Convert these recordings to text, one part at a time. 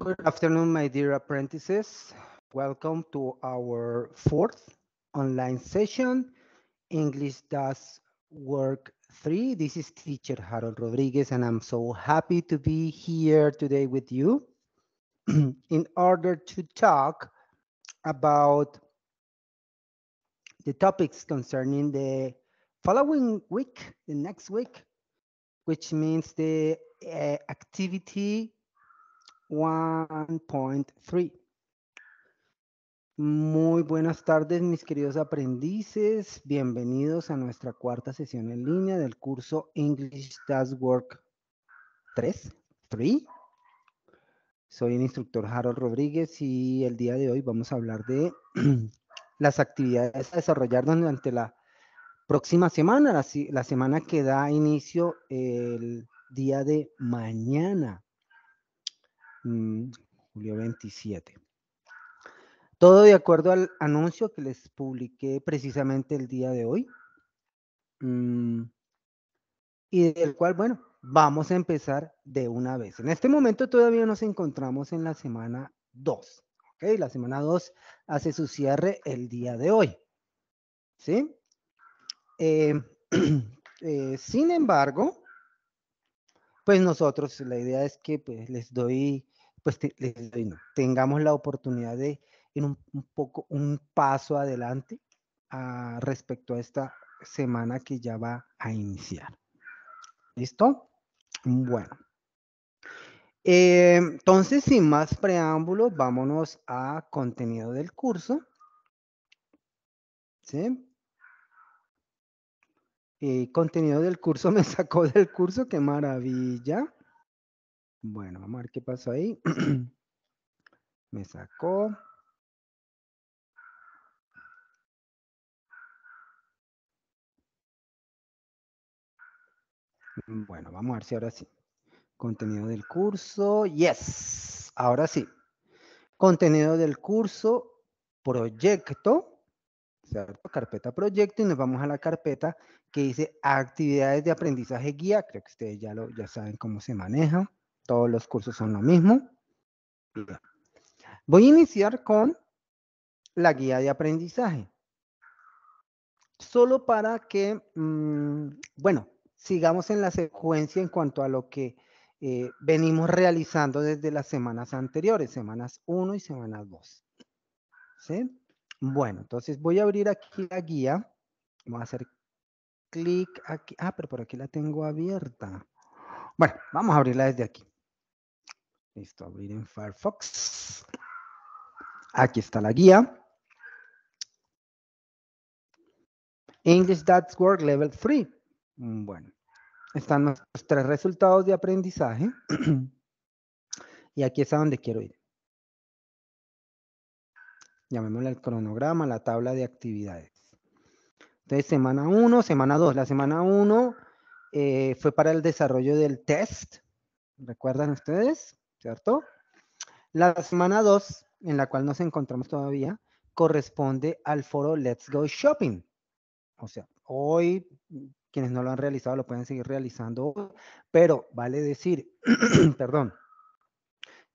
Good afternoon, my dear apprentices. Welcome to our fourth online session, English Does Work 3. This is teacher Harold Rodriguez, and I'm so happy to be here today with you in order to talk about the topics concerning the following week, the next week, which means the uh, activity 1.3. Muy buenas tardes, mis queridos aprendices. Bienvenidos a nuestra cuarta sesión en línea del curso English Does Work 3. 3. Soy el instructor Harold Rodríguez y el día de hoy vamos a hablar de las actividades a desarrollar durante la próxima semana, la semana que da inicio el día de mañana. Mm, julio 27. Todo de acuerdo al anuncio que les publiqué precisamente el día de hoy. Mm, y del cual, bueno, vamos a empezar de una vez. En este momento todavía nos encontramos en la semana 2. ¿ok? La semana 2 hace su cierre el día de hoy. ¿Sí? Eh, eh, sin embargo, pues nosotros, la idea es que pues, les doy pues tengamos la oportunidad de ir un, poco, un paso adelante a, respecto a esta semana que ya va a iniciar. ¿Listo? Bueno. Eh, entonces, sin más preámbulos, vámonos a contenido del curso. ¿Sí? Eh, contenido del curso me sacó del curso, qué maravilla. Bueno, vamos a ver qué pasó ahí. Me sacó. Bueno, vamos a ver si ahora sí. Contenido del curso. Yes. Ahora sí. Contenido del curso. Proyecto. ¿Cierto? Carpeta proyecto. Y nos vamos a la carpeta que dice actividades de aprendizaje guía. Creo que ustedes ya, lo, ya saben cómo se maneja. Todos los cursos son lo mismo. Voy a iniciar con la guía de aprendizaje. Solo para que, mm, bueno, sigamos en la secuencia en cuanto a lo que eh, venimos realizando desde las semanas anteriores, semanas 1 y semanas 2. ¿Sí? Bueno, entonces voy a abrir aquí la guía. Voy a hacer clic aquí. Ah, pero por aquí la tengo abierta. Bueno, vamos a abrirla desde aquí. Listo, abrir en Firefox. Aquí está la guía. English That's Work Level 3. Mm, bueno, están los tres resultados de aprendizaje. y aquí es a donde quiero ir. Llamémosle el cronograma, la tabla de actividades. Entonces, semana 1, semana 2. La semana 1 eh, fue para el desarrollo del test. ¿Recuerdan ustedes? ¿Cierto? La semana 2, en la cual nos encontramos todavía, corresponde al foro Let's Go Shopping. O sea, hoy quienes no lo han realizado lo pueden seguir realizando, pero vale decir, perdón,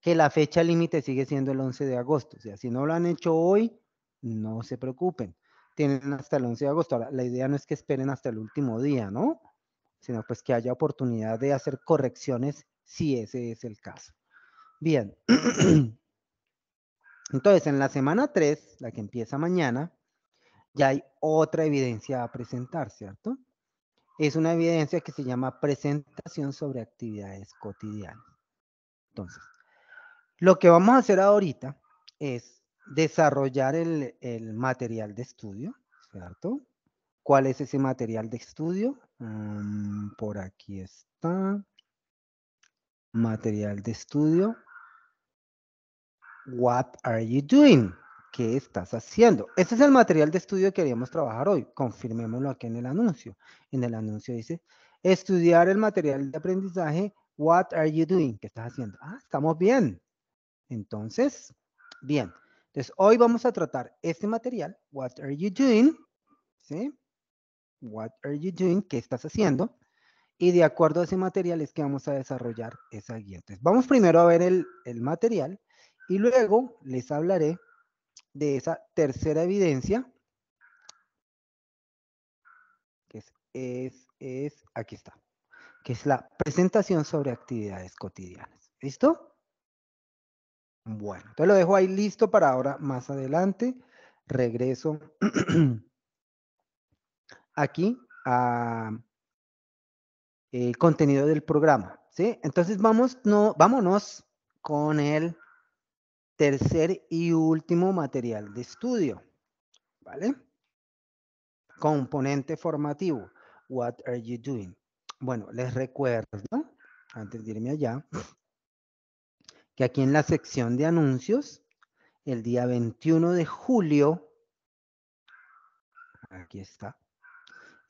que la fecha límite sigue siendo el 11 de agosto. O sea, si no lo han hecho hoy, no se preocupen. Tienen hasta el 11 de agosto. Ahora, la idea no es que esperen hasta el último día, ¿no? Sino pues que haya oportunidad de hacer correcciones si ese es el caso. Bien. Entonces, en la semana 3, la que empieza mañana, ya hay otra evidencia a presentar, ¿cierto? Es una evidencia que se llama presentación sobre actividades cotidianas. Entonces, lo que vamos a hacer ahorita es desarrollar el, material de estudio, ¿cierto? ¿Cuál es ese material de estudio? Mm, por aquí está. Material de estudio. What are you doing? ¿Qué estás haciendo? Este es el material de estudio que queríamos trabajar hoy. Confirmémoslo aquí en el anuncio. En el anuncio dice, estudiar el material de aprendizaje. What are you doing? ¿Qué estás haciendo? Ah, estamos bien. Entonces, bien. Entonces, hoy vamos a tratar este material. What are you doing? What are you doing? ¿Qué estás haciendo? y de acuerdo a ese material es que vamos a desarrollar esa guía. Entonces, vamos primero a ver el material y luego les hablaré de esa tercera evidencia, que es, es, es, aquí está, que es la presentación sobre actividades cotidianas. ¿Listo? Bueno, entonces lo dejo ahí listo para ahora más adelante. Regreso aquí a el contenido del programa, ¿sí? Entonces vamos, no, vámonos con el tercer y último material de estudio, ¿vale? Componente formativo. What are you doing? Bueno, les recuerdo, antes de irme allá, que aquí en la sección de anuncios, el día 21 de julio, aquí está,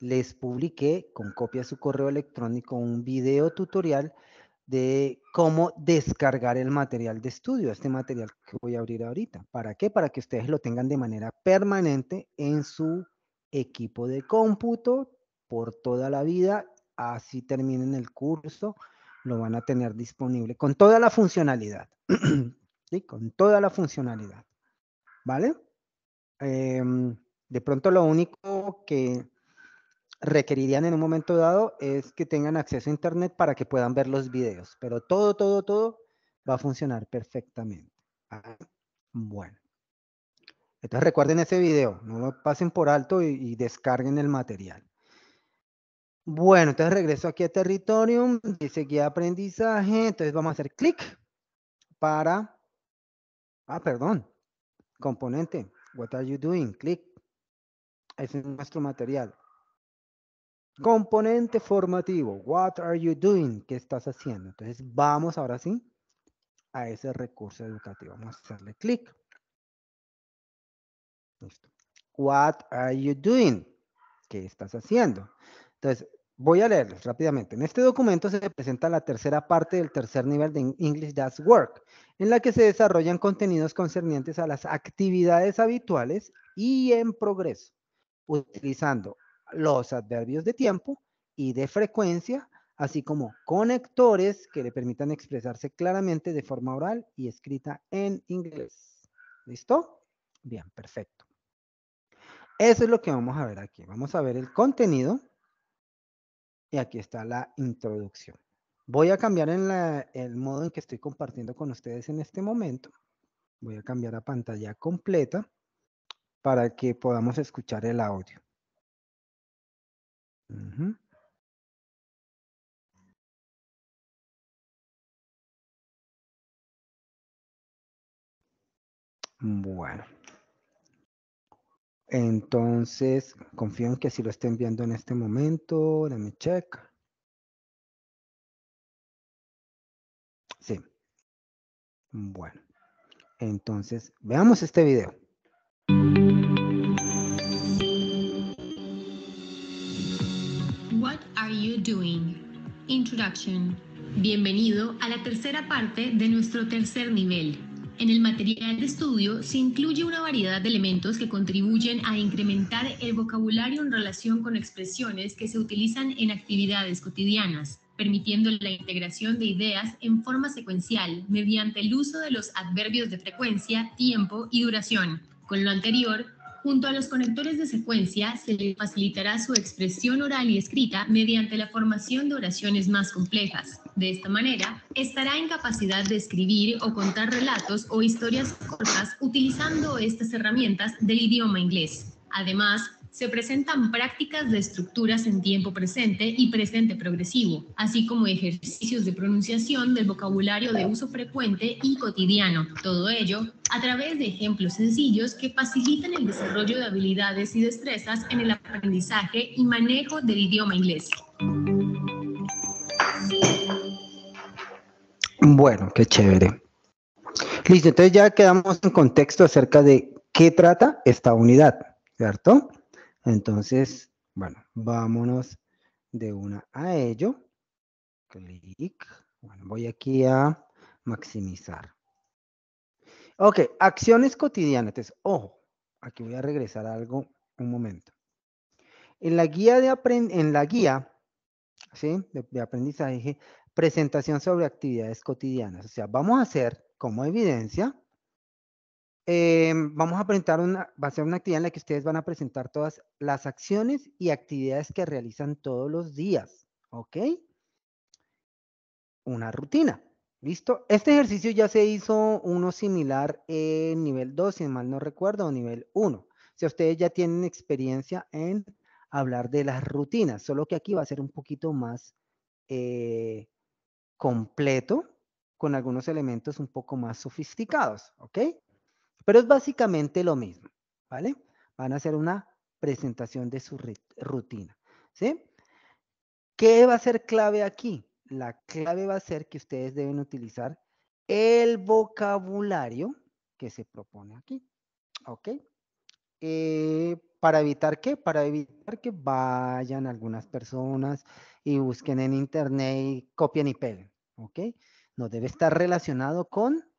les publiqué con copia de su correo electrónico un video tutorial de cómo descargar el material de estudio, este material que voy a abrir ahorita. ¿Para qué? Para que ustedes lo tengan de manera permanente en su equipo de cómputo por toda la vida, así terminen el curso, lo van a tener disponible con toda la funcionalidad, ¿sí? Con toda la funcionalidad, ¿vale? Em, de pronto lo único que requerirían en un momento dado es que tengan acceso a internet para que puedan ver los videos, pero todo, todo, todo va a funcionar perfectamente. Ah, bueno. Entonces recuerden ese video, no lo pasen por alto y, descarguen el material. Bueno, entonces regreso aquí a Territorium, dice guía de aprendizaje, entonces vamos a hacer clic para, ah, perdón, componente, what are you doing, clic, ese es nuestro material. Componente formativo. What are you doing? ¿Qué estás haciendo? Entonces vamos ahora sí a ese recurso educativo. Vamos a hacerle clic. Listo. What are you doing? ¿Qué estás haciendo? Entonces, voy a leerles rápidamente. En este documento se presenta la tercera parte del tercer nivel de English Does Work, en la que se desarrollan contenidos concernientes a las actividades habituales y en progreso, utilizando los adverbios de tiempo y de frecuencia, así como conectores que le permitan expresarse claramente de forma oral y escrita en inglés. ¿Listo? Bien, perfecto. Eso es lo que vamos a ver aquí. Vamos a ver el contenido y aquí está la introducción. Voy a cambiar en el modo en que estoy compartiendo con ustedes en este momento. Voy a cambiar a pantalla completa para que podamos escuchar el audio. Bueno. Entonces, confío en que si lo estén viendo en este momento, me check. Sí. Bueno. Entonces, veamos este video. Doing? Introduction. Bienvenido a la tercera parte de nuestro tercer nivel. En el material de estudio se incluye una variedad de elementos que contribuyen a incrementar el vocabulario en relación con expresiones que se utilizan en actividades cotidianas, permitiendo la integración de ideas en forma secuencial mediante el uso de los adverbios de frecuencia, tiempo y duración. Con lo anterior, Junto a los conectores de secuencia, se le facilitará su expresión oral y escrita mediante la formación de oraciones más complejas. De esta manera, estará en capacidad de escribir o contar relatos o historias cortas utilizando estas herramientas del idioma inglés. Además, se presentan prácticas de estructuras en tiempo presente y presente progresivo, así como ejercicios de pronunciación del vocabulario de uso frecuente y cotidiano. Todo ello a través de ejemplos sencillos que facilitan el desarrollo de habilidades y destrezas en el aprendizaje y manejo del idioma inglés. Bueno, qué chévere. Listo, entonces ya quedamos en contexto acerca de qué trata esta unidad, ¿cierto? Entonces, bueno, vámonos de una a ello. Clic. Bueno, voy aquí a maximizar. Ok, acciones cotidianas. Entonces, ojo, aquí voy a regresar a algo un momento. En la guía, de en la guía ¿sí? De, aprendizaje, presentación sobre actividades cotidianas. O sea, vamos a hacer como evidencia, em, vamos a presentar una, va a ser una actividad en la que ustedes van a presentar todas las acciones y actividades que realizan todos los días, ¿ok? Una rutina. ¿Listo? Este ejercicio ya se hizo uno similar en nivel 2, si mal no recuerdo, o nivel 1. O sea, ustedes ya tienen experiencia en hablar de las rutinas, solo que aquí va a ser un poquito más eh, completo, con algunos elementos un poco más sofisticados, ¿ok? Pero es básicamente lo mismo, ¿vale? Van a hacer una presentación de su rutina, ¿sí? ¿Qué va a ser clave aquí? la clave va a ser que ustedes deben utilizar el vocabulario que se propone aquí. ¿Ok? Eh, ¿Para evitar qué? Para evitar que vayan algunas personas y busquen en internet y copien y peguen. ¿Ok? No debe estar relacionado con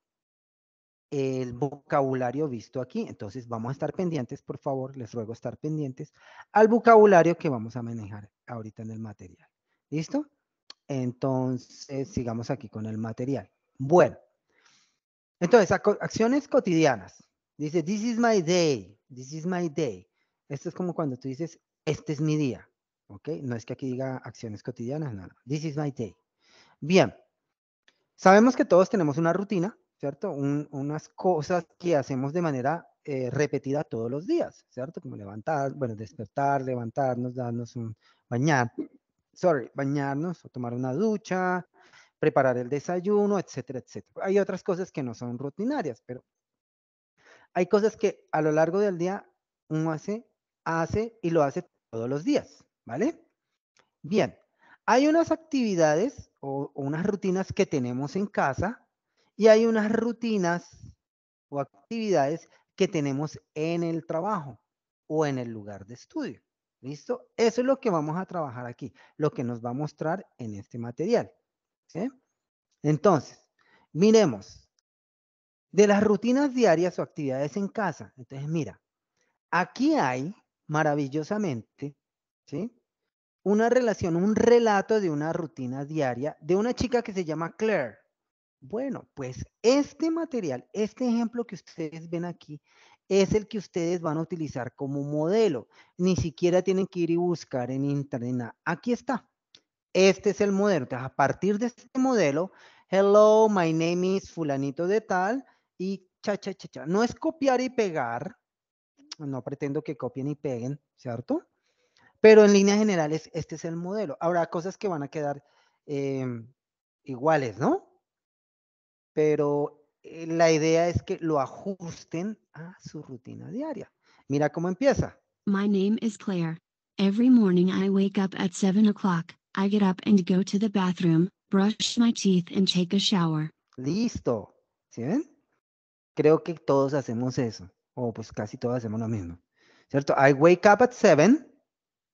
el vocabulario visto aquí. Entonces vamos a estar pendientes, por favor, les ruego estar pendientes al vocabulario que vamos a manejar ahorita en el material. ¿Listo? Entonces, sigamos aquí con el material. Bueno, entonces, acciones cotidianas. Dice, this is my day, this is my day. Esto es como cuando tú dices, este es mi día, ¿ok? No es que aquí diga acciones cotidianas, no, no. This is my day. Bien, sabemos que todos tenemos una rutina, ¿cierto? unas cosas que hacemos de manera eh, repetida todos los días, ¿cierto? Como levantar, bueno, despertar, levantarnos, darnos un bañar, sorry, bañarnos o tomar una ducha, preparar el desayuno, etcétera, etcétera. Hay otras cosas que no son rutinarias, pero hay cosas que a lo largo del día uno hace, hace y lo hace todos los días, ¿vale? Bien, hay unas actividades o, o unas rutinas que tenemos en casa y hay unas rutinas o actividades que tenemos en el trabajo o en el lugar de estudio. ¿Listo? Eso es lo que vamos a trabajar aquí, lo que nos va a mostrar en este material. Entonces, miremos, de las rutinas diarias o actividades en casa. Entonces, mira, aquí hay maravillosamente, ¿sí? Una relación, un relato de una rutina diaria de una chica que se llama Claire. Bueno, pues este material, este ejemplo que ustedes ven aquí, es el que ustedes van a utilizar como modelo. Ni siquiera tienen que ir y buscar en internet. Aquí está. Este es el modelo. Entonces, a partir de este modelo, hello, my name is fulanito de tal y cha, cha, cha, cha. No es copiar y pegar. No pretendo que copien y peguen, ¿cierto? Pero en líneas generales, este es el modelo. Habrá cosas que van a quedar em, iguales, ¿no? Pero eh, la idea es que lo ajusten a su rutina diaria. Mira cómo empieza. My name is Claire. Every morning I wake up at 7 o'clock. I get up and go to the bathroom, brush my teeth and take a shower. Listo. ¿Sí ven? Creo que todos hacemos eso. O pues casi todos hacemos lo mismo. ¿Cierto? I wake up at 7.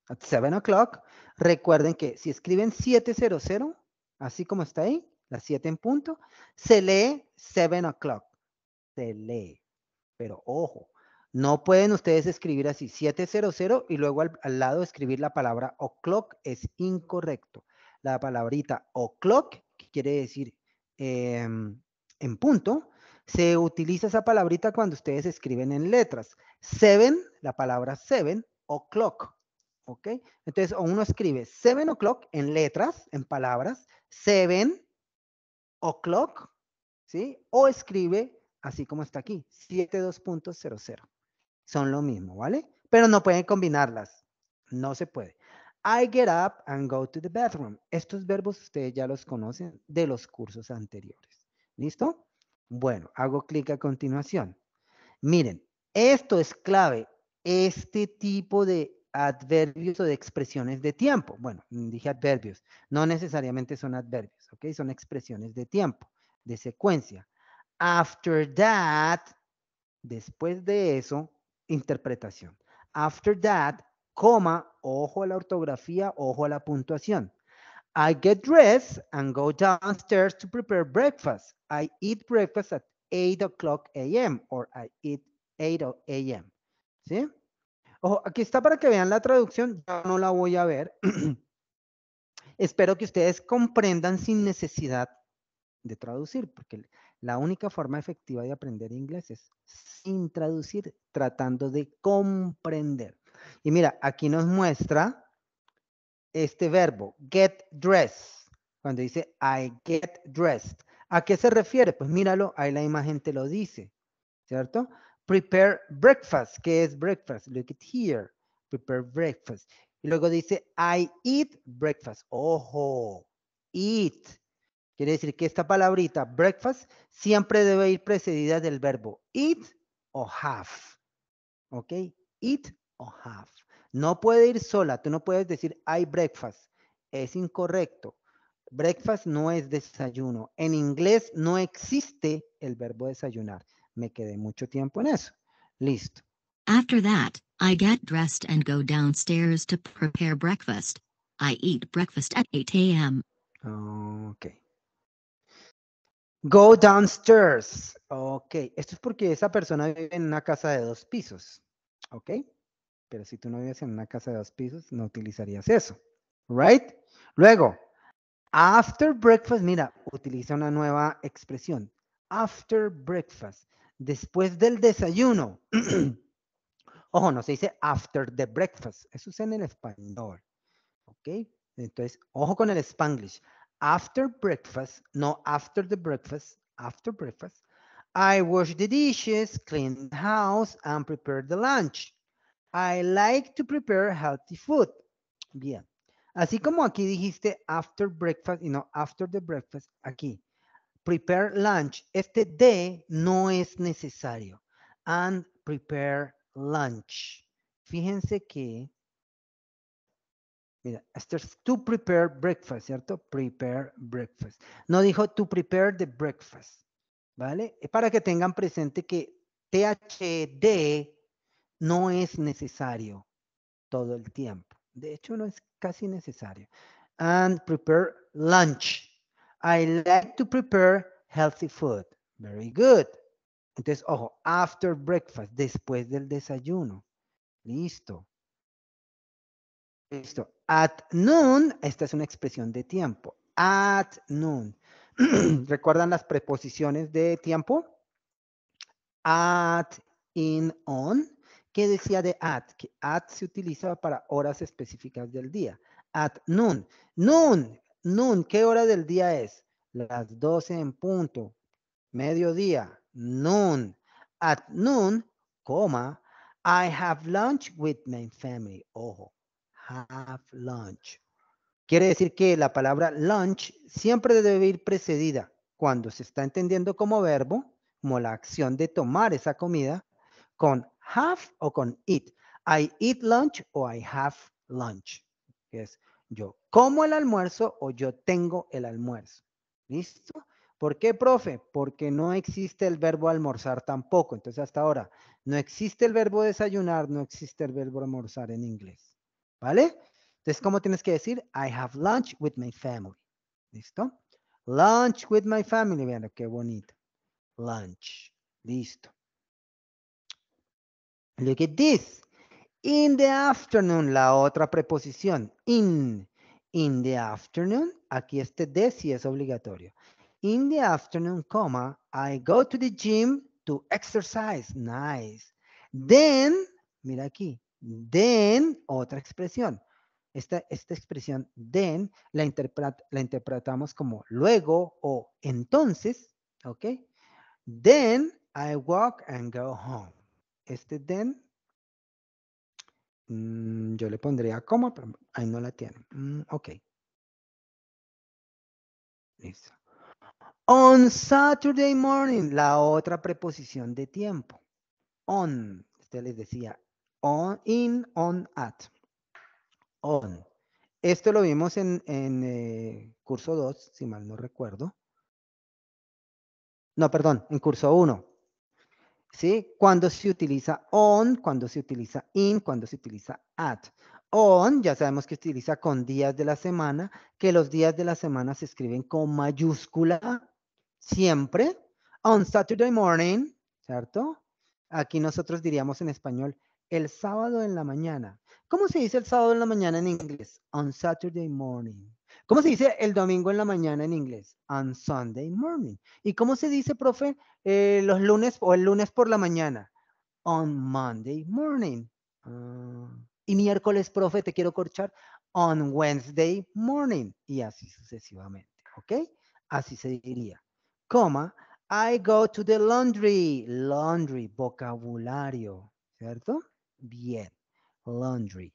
At 7 o'clock. Recuerden que si escriben 700, así como está ahí, las 7 en punto, se lee 7 o'clock. Se lee. Pero ojo, no pueden ustedes escribir así 700 y luego al, lado escribir la palabra o'clock. Es incorrecto. La palabrita o'clock, que quiere decir em, en punto, se utiliza esa palabrita cuando ustedes escriben en letras. Seven, la palabra seven, o'clock. ¿Ok? Entonces, uno escribe seven o'clock en letras, en palabras, seven o'clock, ¿sí? O escribe así como está aquí, 72.00. Son lo mismo, ¿vale? Pero no pueden combinarlas. No se puede. I get up and go to the bathroom. Estos verbos ustedes ya los conocen de los cursos anteriores. ¿Listo? Bueno, hago clic a continuación. Miren, esto es clave. Este tipo de adverbios o de expresiones de tiempo. Bueno, dije adverbios, no necesariamente son adverbios, ¿ok? Son expresiones de tiempo, de secuencia. After that, después de eso, interpretación. After that, coma, ojo a la ortografía, ojo a la puntuación. I get dressed and go downstairs to prepare breakfast. I eat breakfast at 8 o'clock a.m. or I eat 8 a.m. ¿Sí? Ojo, aquí está para que vean la traducción, ya no la voy a ver. Espero que ustedes comprendan sin necesidad de traducir, porque la única forma efectiva de aprender inglés es sin traducir, tratando de comprender. Y mira, aquí nos muestra este verbo, get dressed, cuando dice I get dressed. ¿A qué se refiere? Pues míralo, ahí la imagen te lo dice, ¿cierto? Prepare breakfast. ¿Qué es breakfast? Look at here. Prepare breakfast. Y luego dice I eat breakfast. Ojo, eat. Quiere decir que esta palabrita, breakfast, siempre debe ir precedida del verbo eat o have. ¿Ok? Eat o have. No puede ir sola. Tú no puedes decir I breakfast. Es incorrecto. Breakfast no es desayuno. En inglés no existe el verbo desayunar. Me quedé mucho tiempo en eso. Listo. After that, I get dressed and go downstairs to prepare breakfast. I eat breakfast at 8 a.m. Ok. Go downstairs. Ok. Esto es porque esa persona vive en una casa de dos pisos. Ok. Pero si tú no vives en una casa de dos pisos, no utilizarías eso. Right? Luego, after breakfast, mira, utiliza una nueva expresión. After breakfast. Después del desayuno. Ojo, no se dice after the breakfast. Eso es en el español. ¿Ok? Entonces, ojo con el spanglish. After breakfast, no after the breakfast, after breakfast, I wash the dishes, clean the house, and prepare the lunch. I like to prepare healthy food. Bien. Así como aquí dijiste after breakfast y no after the breakfast, aquí. Prepare lunch. Este de no es necesario. And prepare lunch. Fíjense que, mira, esto es to prepare breakfast, ¿cierto? Prepare breakfast. No dijo to prepare the breakfast, ¿vale? Es para que tengan presente que THD no es necesario todo el tiempo. De hecho, no es casi necesario. And prepare lunch. I like to prepare healthy food. Very good. Entonces, ojo, after breakfast, después del desayuno. Listo. Listo. At noon, esta es una expresión de tiempo. At noon. ¿Recuerdan las preposiciones de tiempo? At, in, on. ¿Qué decía de at? Que at se utiliza para horas específicas del día. At noon. Noon. Noon. ¿Qué hora del día es? Las 12 en punto. Mediodía noon. At noon, coma, I have lunch with my family. Ojo, have lunch. Quiere decir que la palabra lunch siempre debe ir precedida cuando se está entendiendo como verbo, como la acción de tomar esa comida, con have o con eat. I eat lunch o I have lunch. Que es yo como el almuerzo o yo tengo el almuerzo. ¿Listo? ¿Por qué, profe? Porque no existe el verbo almorzar tampoco. Entonces, hasta ahora, no existe el verbo desayunar, no existe el verbo almorzar en inglés. ¿Vale? Entonces, ¿cómo tienes que decir? I have lunch with my family. ¿Listo? Lunch with my family. Vean qué bonito. Lunch. Listo. Look at this. In the afternoon, la otra preposición. In. In the afternoon. Aquí este de sí es obligatorio. In the afternoon, comma, I go to the gym to exercise. Nice. Then, mira aquí, then, otra expresión. Esta, esta expresión, then, la, interpretamos como luego o entonces, ¿ok? Then I walk and go home. Este then, mmm, yo le pondría coma, pero ahí no la tienen. Mm, ok. Listo. On Saturday morning, la otra preposición de tiempo. On, usted les decía, on, in, on, at. On. Esto lo vimos en, en eh, curso 2, si mal no recuerdo. No, perdón, en curso 1. ¿Sí? Cuando se utiliza on, cuando se utiliza in, cuando se utiliza at. On, ya sabemos que se utiliza con días de la semana, que los días de la semana se escriben con mayúscula siempre, on Saturday morning, ¿cierto? Aquí nosotros diríamos en español, el sábado en la mañana. ¿Cómo se dice el sábado en la mañana en inglés? On Saturday morning. ¿Cómo se dice el domingo en la mañana en inglés? On Sunday morning. ¿Y cómo se dice, profe, eh, los lunes o el lunes por la mañana? On Monday morning. Ah, y miércoles, profe, te quiero corchar. On Wednesday morning. Y así sucesivamente. ¿Ok? Así se diría. Coma. I go to the laundry. Laundry, vocabulario. ¿Cierto? Bien. Laundry.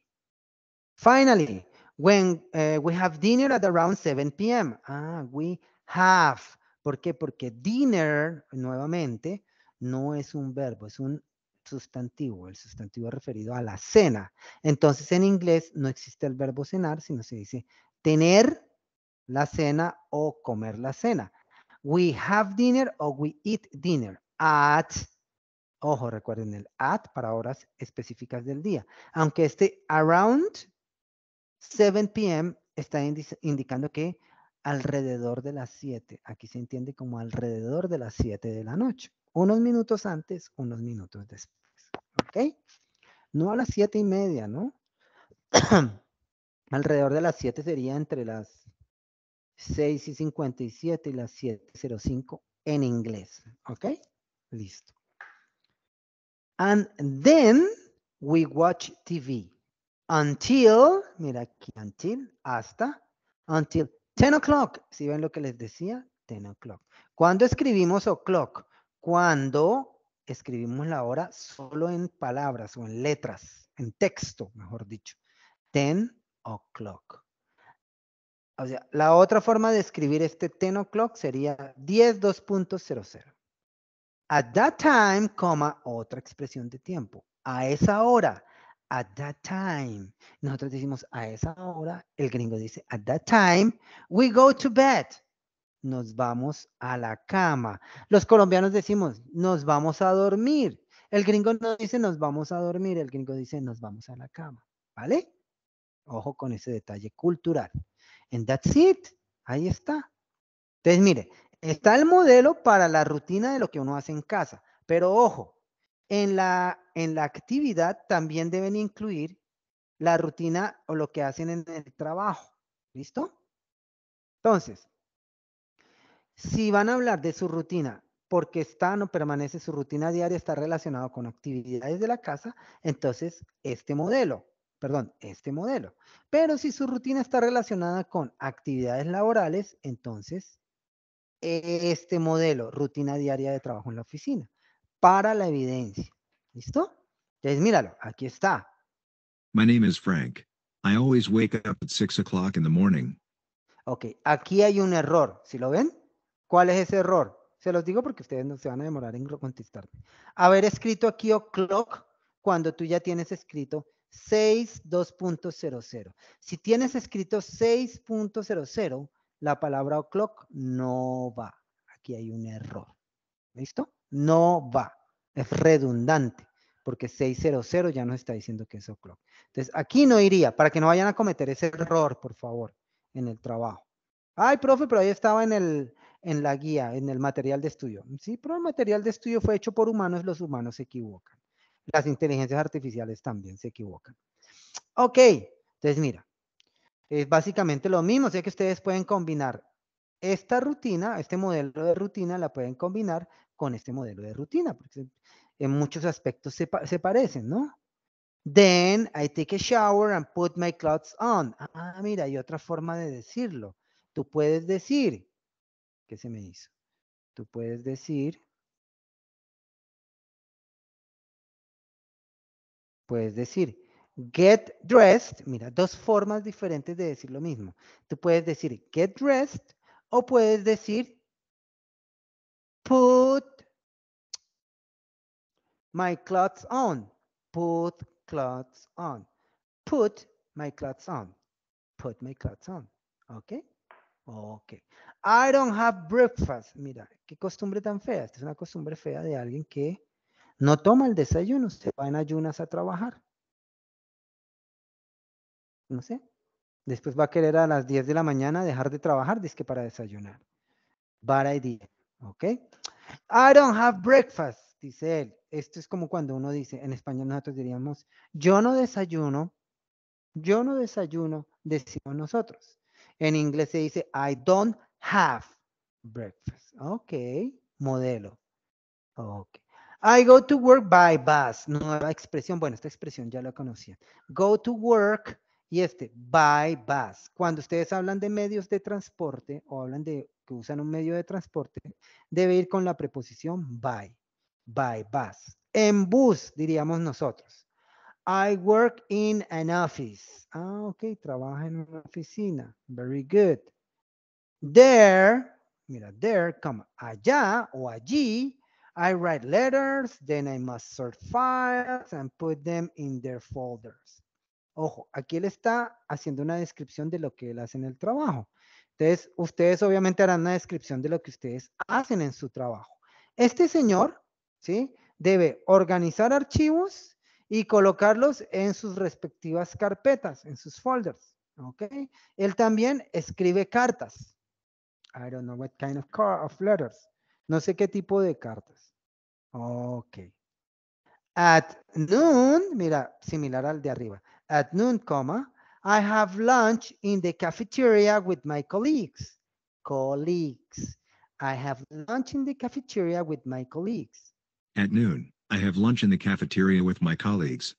Finally, when uh, we have dinner at around 7 p.m. Ah, we have. ¿Por qué? Porque dinner, nuevamente, no es un verbo, es un sustantivo. El sustantivo referido a la cena. Entonces, en inglés no existe el verbo cenar, sino se dice tener la cena o comer la cena. We have dinner o we eat dinner at Ojo, recuerden el at para horas específicas del día. Aunque este around 7 p.m. está indicando que alrededor de las 7. Aquí se entiende como alrededor de las 7 de la noche. Unos minutos antes, unos minutos después. ¿Ok? No a las 7 y media, ¿no? alrededor de las 7 sería entre las 6 y 57 y las 7.05 en inglés. ¿Ok? Listo. And then we watch TV until, mira aquí, until, hasta, until 10 o'clock. Si ven lo que les decía, 10 o'clock. ¿Cuándo escribimos o'clock? Cuando escribimos la hora solo en palabras o en letras, en texto, mejor dicho. 10 o'clock. O sea, la otra forma de escribir este 10 o'clock sería 10 2.00. At that time, coma, otra expresión de tiempo. A esa hora. At that time. Nosotros decimos a esa hora. El gringo dice at that time, we go to bed. Nos vamos a la cama. Los colombianos decimos nos vamos a dormir. El gringo no dice nos vamos a dormir. El gringo dice nos vamos a la cama. ¿Vale? Ojo con ese detalle cultural. And that's it. Ahí está. Entonces, mire, Está el modelo para la rutina de lo que uno hace en casa, pero ojo, en la, en la actividad también deben incluir la rutina o lo que hacen en el trabajo. ¿Listo? Entonces, si van a hablar de su rutina porque está o permanece su rutina diaria, está relacionado con actividades de la casa, entonces este modelo, perdón, este modelo. Pero si su rutina está relacionada con actividades laborales, entonces este modelo, rutina diaria de trabajo en la oficina, para la evidencia. ¿Listo? Entonces, míralo, aquí está. My name is Frank. I always wake up at 6 o'clock in the morning. Ok, aquí hay un error. ¿Sí lo ven? ¿Cuál es ese error? Se los digo porque ustedes no se van a demorar en contestarme. Haber escrito aquí o'clock cuando tú ya tienes escrito 6.2.00. Si tienes escrito 6.00, la palabra o'clock no va. Aquí hay un error. ¿Listo? No va. Es redundante porque 600 ya nos está diciendo que es o'clock. Entonces, aquí no iría, para que no vayan a cometer ese error, por favor, en el trabajo. Ay, profe, pero ahí estaba en, el, en la guía, en el material de estudio. Sí, pero el material de estudio fue hecho por humanos, los humanos se equivocan. Las inteligencias artificiales también se equivocan. Ok, entonces mira, es básicamente lo mismo, o que ustedes pueden combinar esta rutina, este modelo de rutina, la pueden combinar con este modelo de rutina, porque en muchos aspectos se, se parecen, ¿no? Then I take a shower and put my clothes on. Ah, mira, hay otra forma de decirlo. Tú puedes decir, ¿qué se me hizo? Tú puedes decir, puedes decir, Get dressed, mira, dos formas diferentes de decir lo mismo. Tú puedes decir get dressed o puedes decir put my clothes on. Put clothes on. Put my clothes on. Put my clothes on. ¿Ok? Ok. I don't have breakfast. Mira, qué costumbre tan fea. Esta es una costumbre fea de alguien que no toma el desayuno. Se va en ayunas a trabajar no sé. Después va a querer a las 10 de la mañana dejar de trabajar, dice que para desayunar. Bad idea, ¿ok? I don't have breakfast, dice él. Esto es como cuando uno dice, en español nosotros diríamos, yo no desayuno, yo no desayuno, decimos nosotros. En inglés se dice I don't have breakfast. Ok, modelo. Ok. I go to work by bus. Nueva expresión. Bueno, esta expresión ya la conocía. Go to work y este, by bus. Cuando ustedes hablan de medios de transporte o hablan de que usan un medio de transporte, debe ir con la preposición by. By bus. En bus, diríamos nosotros. I work in an office. Ah, ok, trabaja en una oficina. Very good. There, mira, there, como allá o allí, I write letters, then I must sort files and put them in their folders. Ojo, aquí él está haciendo una descripción de lo que él hace en el trabajo. Entonces, ustedes obviamente harán una descripción de lo que ustedes hacen en su trabajo. Este señor, ¿sí? Debe organizar archivos y colocarlos en sus respectivas carpetas, en sus folders. ¿Ok? Él también escribe cartas. I don't know what kind of, of letters. No sé qué tipo de cartas. Ok. At noon, mira, similar al de arriba. At noon, comma, I have lunch in the cafeteria with my colleagues. Colleagues. I have lunch in the cafeteria with my colleagues. At noon, I have lunch in the cafeteria with my colleagues.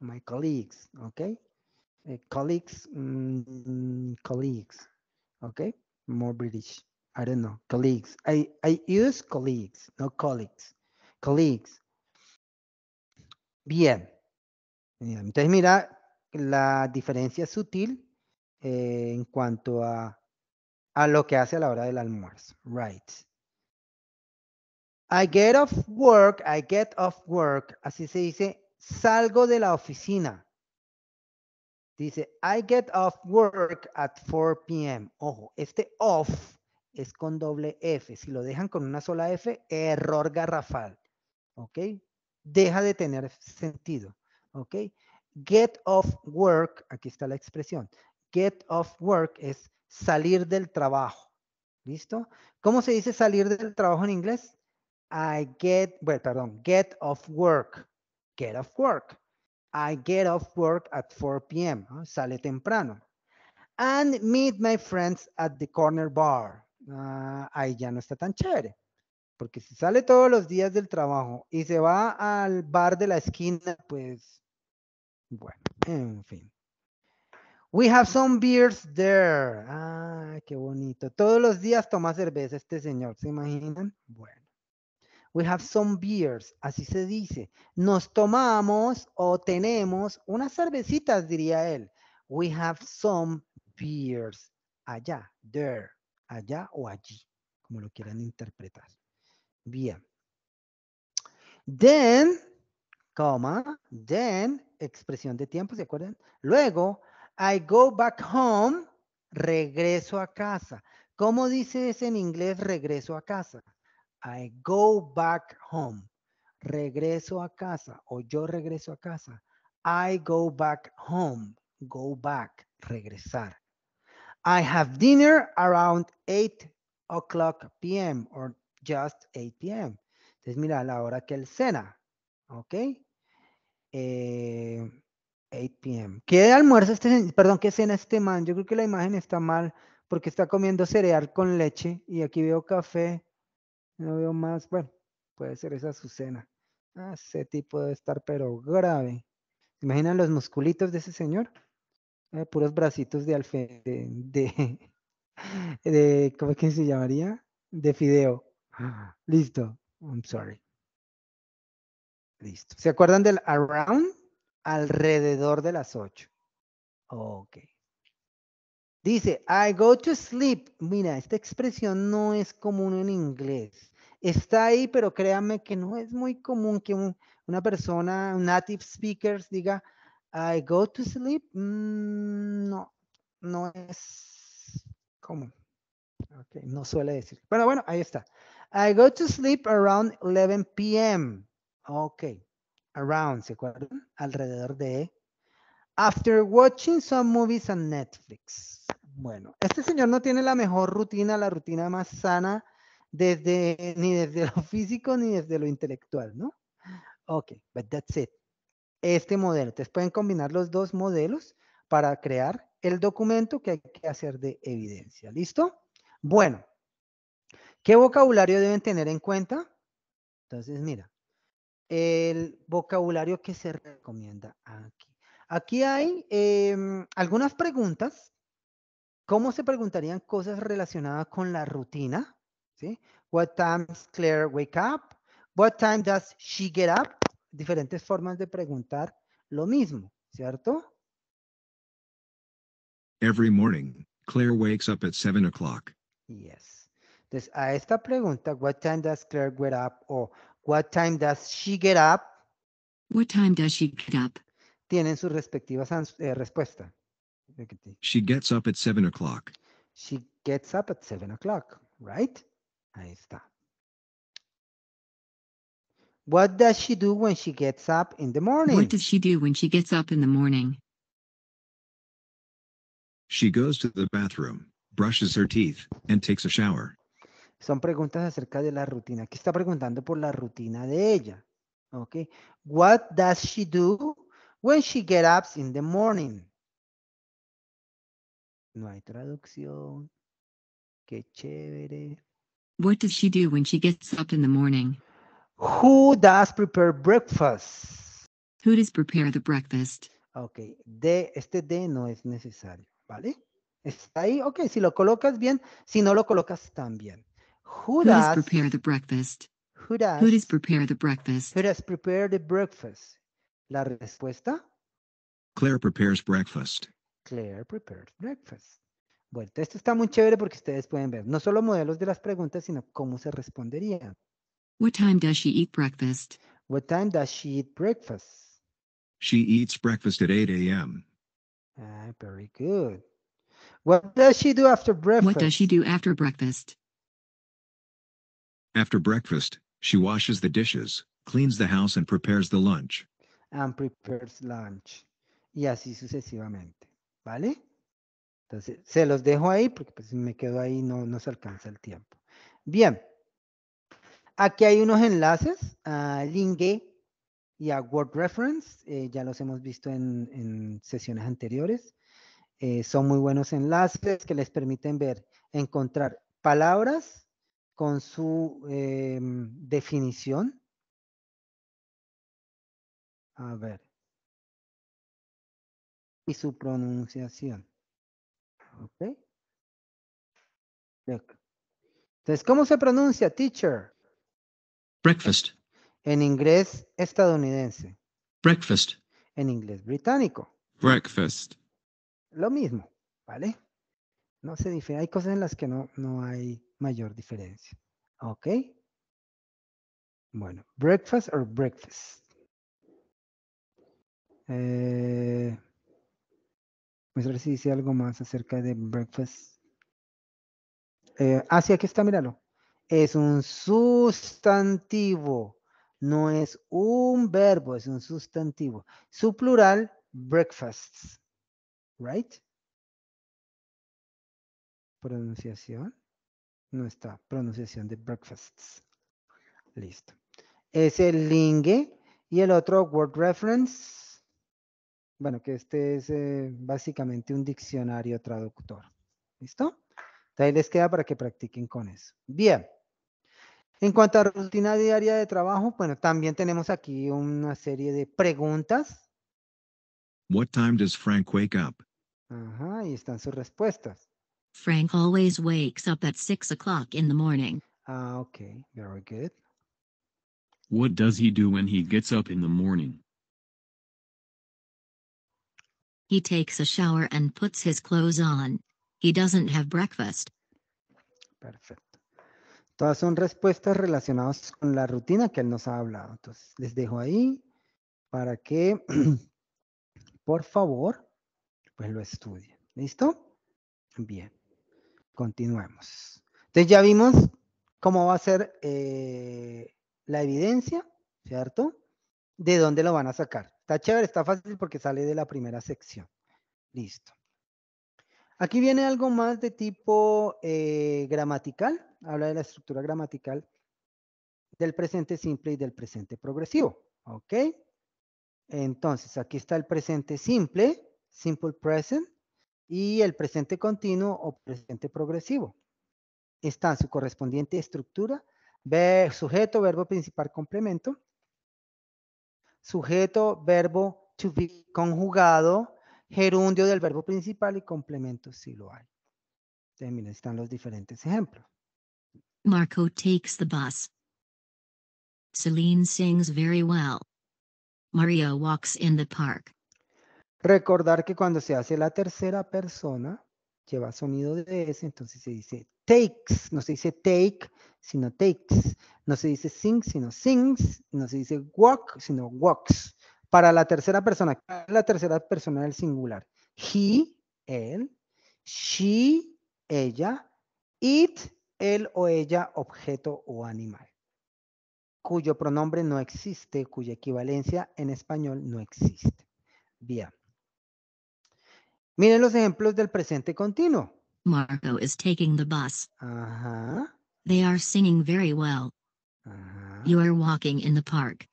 My colleagues, okay? Uh, colleagues, mm, colleagues, okay? More British. I don't know. Colleagues. I, I use colleagues, no colleagues. Colleagues. Bien. Entonces, mira la diferencia sutil eh, en cuanto a, a lo que hace a la hora del almuerzo. Right. I get off work, I get off work, así se dice, salgo de la oficina. Dice, I get off work at 4 p.m. Ojo, este off es con doble F. Si lo dejan con una sola F, error garrafal. ¿Ok? Deja de tener sentido. ¿Ok? Get off work, aquí está la expresión. Get off work es salir del trabajo. ¿Listo? ¿Cómo se dice salir del trabajo en inglés? I get, bueno, perdón, get off work. Get off work. I get off work at 4 p.m. Sale temprano. And meet my friends at the corner bar. Ah, ahí ya no está tan chévere. Porque si sale todos los días del trabajo y se va al bar de la esquina, pues, bueno, en fin. We have some beers there. Ah, qué bonito. Todos los días toma cerveza este señor, ¿se imaginan? Bueno. We have some beers, así se dice. Nos tomamos o tenemos unas cervecitas, diría él. We have some beers. Allá, there, allá o allí, como lo quieran interpretar. Bien. Then, coma, then, expresión de tiempo, ¿se acuerdan? Luego, I go back home, regreso a casa. ¿Cómo dice ese en inglés regreso a casa? I go back home. Regreso a casa o yo regreso a casa. I go back home. Go back. Regresar. I have dinner around 8 o'clock p.m. or just 8 p.m. Entonces, mira, la hora que él cena. ¿Ok? 8 eh, p.m. ¿Qué almuerzo este, perdón, qué cena este man? Yo creo que la imagen está mal porque está comiendo cereal con leche y aquí veo café no veo más. Bueno, puede ser esa su cena. Ah, ese tipo debe estar, pero grave. ¿Se imaginan los musculitos de ese señor? Eh, puros bracitos de alfe, de, de, ¿cómo es que se llamaría? De fideo. Listo. I'm sorry. Listo. ¿Se acuerdan del around? Alrededor de las 8. Ok. Dice, I go to sleep. Mira, esta expresión no es común en inglés. Está ahí, pero créanme que no es muy común que una persona, un native speaker, diga, I go to sleep. Mm, no, no es común. Okay, no suele decir. Bueno, bueno, ahí está. I go to sleep around 11 p.m. Ok. Around, ¿se acuerdan? Alrededor de. After watching some movies on Netflix. Bueno, este señor no tiene la mejor rutina, la rutina más sana, desde, ni desde lo físico ni desde lo intelectual, ¿no? Ok, but that's it. Este modelo. Entonces pueden combinar los dos modelos para crear el documento que hay que hacer de evidencia. ¿Listo? Bueno, ¿qué vocabulario deben tener en cuenta? Entonces, mira, el vocabulario que se recomienda aquí. Aquí hay em, algunas preguntas. ¿Cómo se preguntarían cosas relacionadas con la rutina? ¿Sí? What time does Claire wake up? What time does she get up? Diferentes formas de preguntar lo mismo, ¿cierto? Every morning, Claire wakes up at 7 o'clock. Yes. Entonces, a esta pregunta, what time does Claire get up? O what time does she get up? What time does she get up? Tienen sus respectivas eh, respuestas. She gets up at 7 o'clock. She gets up at 7 o'clock, right? Ahí está. What does she do when she gets up in the morning? What does she do when she gets up in the morning? She goes to the bathroom, brushes her teeth, and takes a shower. Son preguntas acerca de la rutina. Aquí está preguntando por la rutina de ella. Okay. What does she do when she gets up in the morning? No hay traducción. Qué chévere. What does she do when she gets up in the morning? Who does prepare breakfast? Who does prepare the breakfast? Ok, de, este de no es necesario, ¿vale? Está ahí, ok, si lo colocas bien, si no lo colocas también. Who Who does does, prepare the breakfast? who does, Who does prepare the breakfast? who does prepare the breakfast? La respuesta, Claire prepares breakfast. Claire prepares breakfast. Bueno, esto está muy chévere porque ustedes pueden ver no solo modelos de las preguntas, sino cómo se responderían. What time does she eat breakfast? What time does she eat breakfast? She eats breakfast at 8 a.m. Ah, very good. What does she do after breakfast? What does she do after breakfast? After breakfast, she washes the dishes, cleans the house, and prepares the lunch. and prepares lunch. Y así sucesivamente. ¿Vale? Entonces, se los dejo ahí porque pues, si me quedo ahí no nos alcanza el tiempo. Bien. Aquí hay unos enlaces a Linge y a Word Reference. eh, ya los hemos visto en, en sesiones anteriores. Eh, son muy buenos enlaces que les permiten ver, encontrar palabras con su em, definición a ver. Y su pronunciación. ¿Ok? Entonces, ¿cómo se pronuncia, teacher? Breakfast. En inglés estadounidense, Breakfast. en inglés británico. Breakfast. Lo mismo, ¿vale? No se difiere. Hay cosas en las que no, no hay mayor diferencia. ¿Ok? Bueno, breakfast or breakfast. Eh, pues a ver si dice algo más acerca de breakfast. Eh, ah, sí, aquí está, míralo. Es un sustantivo, no es un verbo, es un sustantivo. Su plural, breakfasts. Right? Pronunciación. No está. Pronunciación de breakfasts. Listo. Es el lingue y el otro word reference. Bueno, que este es eh, básicamente un diccionario traductor. ¿Listo? Ahí les queda para que practiquen con eso. Bien. En cuanto a rutina diaria de trabajo, bueno, también tenemos aquí una serie de preguntas. What time does Frank wake up? Ajá, y están sus respuestas. Frank always wakes up at 6 o'clock in the morning. Ah, ok, very good. What does he do when he gets up in the morning? He takes a shower and puts his clothes on. He doesn't have breakfast. Perfecto. Todas son respuestas relacionadas con la rutina que él nos ha hablado. Entonces, les dejo ahí para que, por favor, pues lo estudien. ¿Listo? Bien. Continuemos. Entonces, ya vimos cómo va a ser eh, la evidencia, ¿cierto? De dónde lo van a sacar. Está chévere, está fácil porque sale de la primera sección. Listo. Aquí viene algo más de tipo eh, gramatical. Habla de la estructura gramatical del presente simple y del presente progresivo. ¿Ok? Entonces, aquí está el presente simple, simple present. y el presente continuo o presente progresivo. Está su correspondiente estructura, ver, sujeto, verbo principal, complemento, sujeto, verbo to be conjugado, gerundio del verbo principal y complemento si lo hay. Miren, están los diferentes ejemplos. Marco takes the bus. Celine sings very well. Mario walks in the park. Recordar que cuando se hace la tercera persona, lleva sonido de S, entonces se dice takes, no se dice take, sino takes. No se dice sing, sino sings. No se dice walk, sino walks. Para la tercera persona, la tercera persona del singular. He, él. She, ella. It, él o ella, objeto o animal. Cuyo pronombre no existe, cuya equivalencia en español no existe. Bien. Miren los ejemplos del presente continuo. Marco is taking the bus. Ajá. They are singing very well. ajá. You are walking in the park.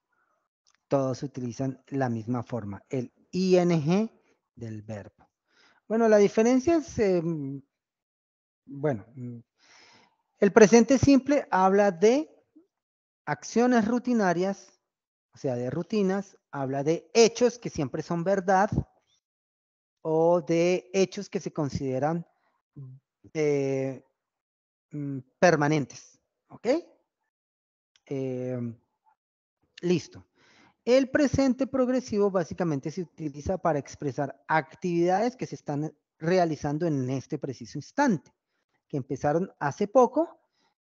Todos utilizan la misma forma, el ing del verbo. Bueno, la diferencia es, em, bueno, mm, el presente simple habla de acciones rutinarias, o sea, de rutinas, habla de hechos que siempre son verdad o de hechos que se consideran eh, mm, permanentes, ¿ok? Em, listo. El presente progresivo básicamente se utiliza para expresar actividades que se están realizando en este preciso instante, que empezaron hace poco,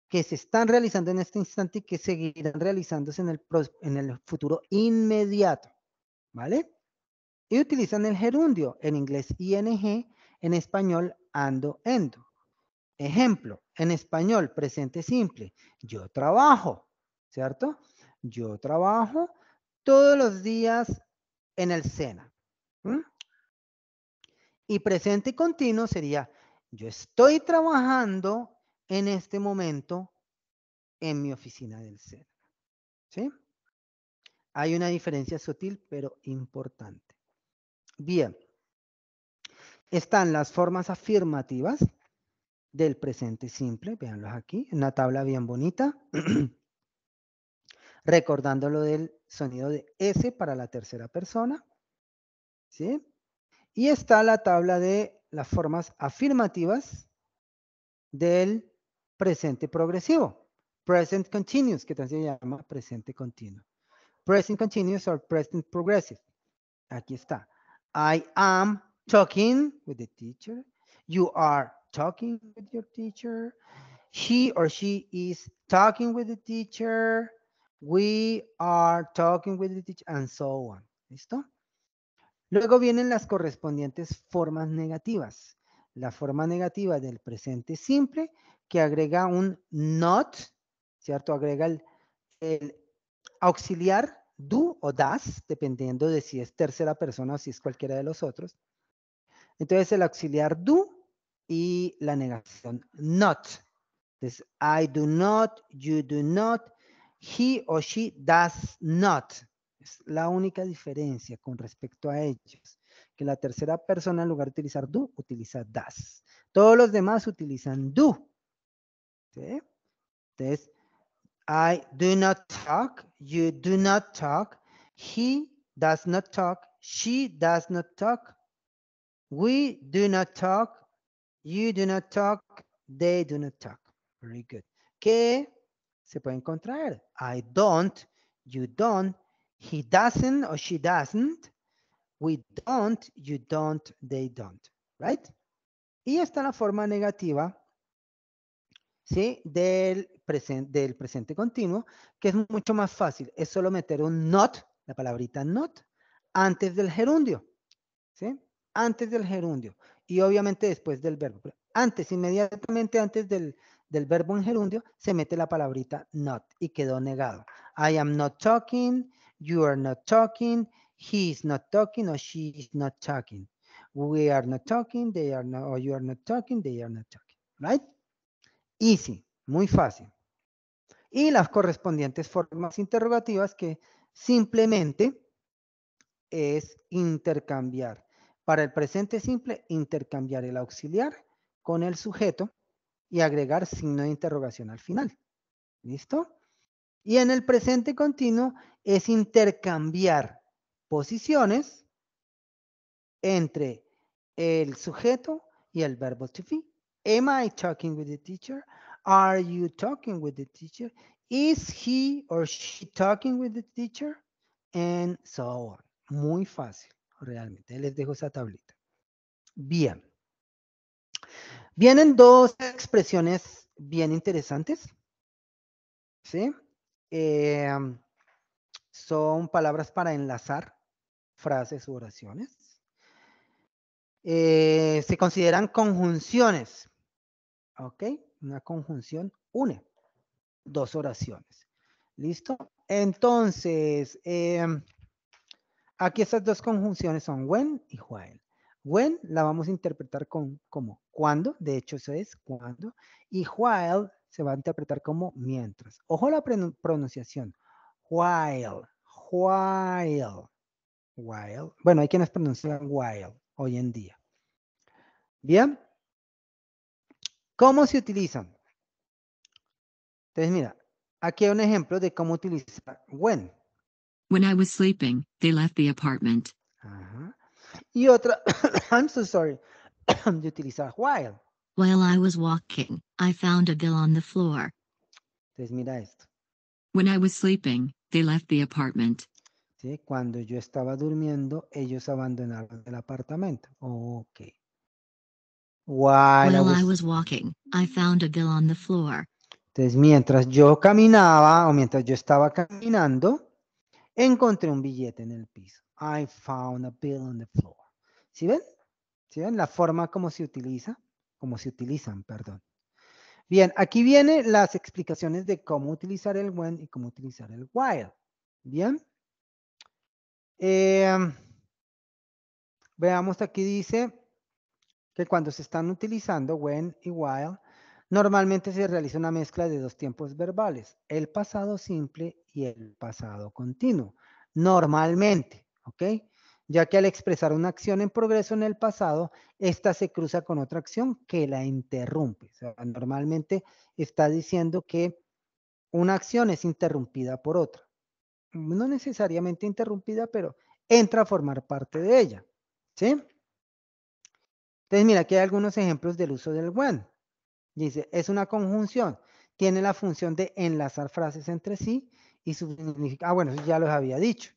que se están realizando en este instante y que seguirán realizándose en el, futuro inmediato, ¿vale? Y utilizan el gerundio, en inglés ing, en español ando, endo. Ejemplo, en español, presente simple, yo trabajo, ¿cierto? Yo trabajo todos los días en el SENA. Y presente continuo sería, yo estoy trabajando en este momento en mi oficina del SENA. ¿Sí? Hay una diferencia sutil, pero importante. Bien. Están las formas afirmativas del presente simple, véanlos aquí, una tabla bien bonita. recordando lo del sonido de S para la tercera persona. ¿Sí? Y está la tabla de las formas afirmativas del presente progresivo. Present continuous, que también se llama presente continuo. Present continuous or present progressive. Aquí está. I am talking with the teacher. You are talking with your teacher. He or she is talking with the teacher. We are talking with the teacher and so on. ¿Listo? Luego vienen las correspondientes formas negativas. La forma negativa del presente simple que agrega un not, ¿cierto? Agrega el, auxiliar do o das, dependiendo de si es tercera persona o si es cualquiera de los otros. Entonces el auxiliar do y la negación not. Entonces, I do not, you do not, he or she does not. Es la única diferencia con respecto a ellos. Que la tercera persona en lugar de utilizar do, utiliza does. Todos los demás utilizan do. Entonces, I do not talk, you do not talk, he does not talk, she does not talk, we do not talk, you do not talk, they do not talk. Very good. Que se pueden contraer. I don't, you don't, he doesn't or she doesn't, we don't, you don't, they don't. Right? Y está la forma negativa ¿sí? del, del presente continuo, que es mucho más fácil. Es solo meter un not, la palabrita not, antes del gerundio. ¿sí? Antes del gerundio. Y obviamente después del verbo. Antes, inmediatamente antes del, del verbo en gerundio, se mete la palabrita not y quedó negado. I am not talking, you are not talking, he is not talking or she is not talking. We are not talking, they are not, or you are not talking, they are not talking. Right? Easy, muy fácil. Y las correspondientes formas interrogativas que simplemente es intercambiar Para el presente simple, intercambiar el auxiliar con el sujeto y agregar signo de interrogación al final. ¿Listo? Y en el presente continuo es intercambiar posiciones entre el sujeto y el verbo to be. Am I talking with the teacher? Are you talking with the teacher? Is he or she talking with the teacher? And so on. Muy fácil, realmente. Les dejo esa tablita. Bien. Vienen dos expresiones bien interesantes. ¿Sí? Eh, son palabras para enlazar frases u oraciones. Eh, se consideran conjunciones. ¿Ok? Una conjunción une dos oraciones. ¿Listo? Entonces, em, aquí estas dos conjunciones son when y while. When la vamos a interpretar con, como cuando, de hecho eso es cuando, y while se va a interpretar como mientras. Ojo la pronunciación. While, while, while. Bueno, hay quienes pronuncian while hoy en día. Bien. ¿Cómo se utilizan? Entonces, mira, aquí hay un ejemplo de cómo utilizar when. When I was sleeping, they left the apartment. Ajá. Y otra, I'm so sorry, de utilizar while. While I was walking, I found a bill on the floor. Entonces, mira esto. When I was sleeping, they left the apartment. ¿sí? Cuando yo estaba durmiendo, ellos abandonaron el apartamento. Ok. While, While I I was- was walking, I found a bill on the floor. Entonces, mientras yo caminaba o mientras yo estaba caminando, encontré un billete en el piso. I found a bill on the floor. ¿Sí ven? ¿Sí ven la forma como se utiliza? Como se utilizan, perdón. Bien, aquí vienen las explicaciones de cómo utilizar el when y cómo utilizar el while. Bien. Em, veamos aquí dice que cuando se están utilizando when y while, normalmente se realiza una mezcla de dos tiempos verbales, el pasado simple y el pasado continuo. Normalmente, ¿ok? Ya que al expresar una acción en progreso en el pasado, esta se cruza con otra acción que la interrumpe. Normalmente está diciendo que una acción es interrumpida por otra. No necesariamente interrumpida, pero entra a formar parte de ella. ¿Sí? Entonces, mira, aquí hay algunos ejemplos del uso del when. Dice, es una conjunción. Tiene la función de enlazar frases entre sí y su significado. Ah, bueno, ya los había dicho.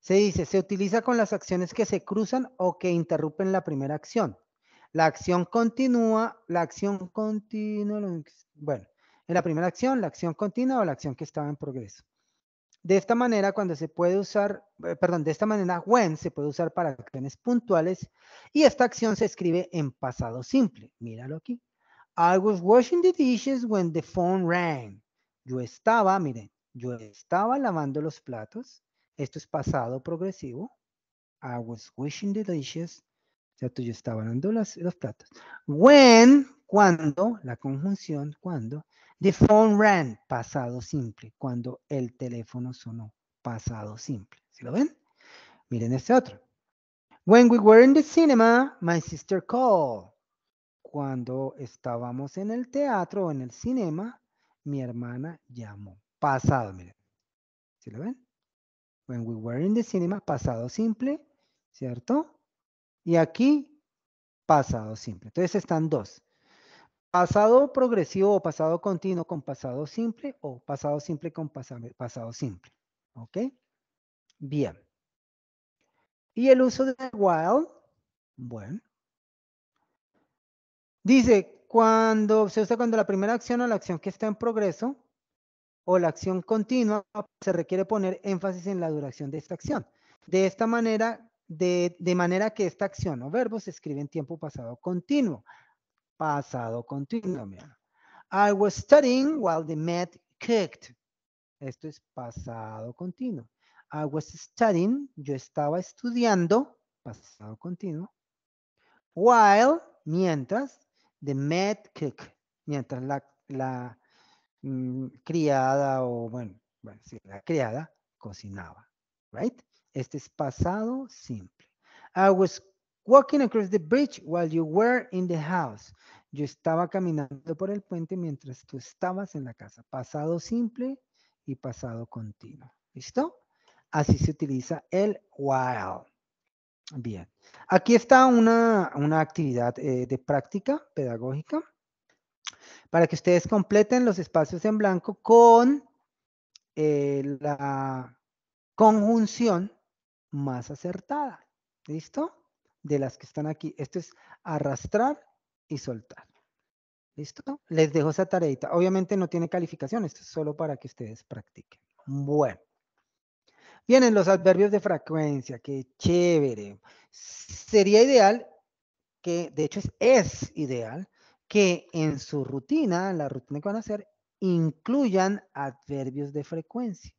Se dice, se utiliza con las acciones que se cruzan o que interrumpen la primera acción. La acción continúa, la acción continua, bueno, en la primera acción, la acción continua o la acción que estaba en progreso. De esta manera, cuando se puede usar, eh, perdón, de esta manera, when se puede usar para acciones puntuales y esta acción se escribe en pasado simple. Míralo aquí. I was washing the dishes when the phone rang. Yo estaba, miren, yo estaba lavando los platos. Esto es pasado progresivo. I was washing the dishes. ¿Cierto? Yo estaba los, los platos. When, cuando, la conjunción, cuando. The phone rang, pasado simple. Cuando el teléfono sonó, pasado simple. ¿Sí lo ven? Miren este otro. When we were in the cinema, my sister called. Cuando estábamos en el teatro o en el cinema, mi hermana llamó. Pasado, miren. ¿Sí lo ven? When we were in the cinema, pasado simple, ¿cierto? Y aquí, pasado simple. Entonces están dos. Pasado progresivo o pasado continuo con pasado simple o pasado simple con pasa- pasado simple. ¿Ok? Bien. Y el uso de while, bueno. Dice, cuando se usa cuando la primera acción o la acción que está en progreso o la acción continua, se requiere poner énfasis en la duración de esta acción. De esta manera, de, de manera que esta acción o verbo se escribe en tiempo pasado continuo. Pasado continuo, mira. I was studying while the maid cooked. Esto es pasado continuo. I was studying, yo estaba estudiando, pasado continuo. While, mientras, the maid cook, mientras la, la mm, criada o, bueno, bueno, sí, la criada cocinaba, right? Este es pasado simple. I was walking across the bridge while you were in the house. Yo estaba caminando por el puente mientras tú estabas en la casa. Pasado simple y pasado continuo. ¿Listo? Así se utiliza el while. Bien. Aquí está una, una actividad eh, de práctica pedagógica para que ustedes completen los espacios en blanco con eh, la conjunción más acertada. ¿Listo? De las que están aquí. Esto es arrastrar y soltar. ¿Listo? Les dejo esa tareita. Obviamente no tiene calificación, esto es solo para que ustedes practiquen. Bueno. Vienen los adverbios de frecuencia, qué chévere. Sería ideal que, de hecho es, es ideal, que en su rutina, la rutina que van a hacer, incluyan adverbios de frecuencia.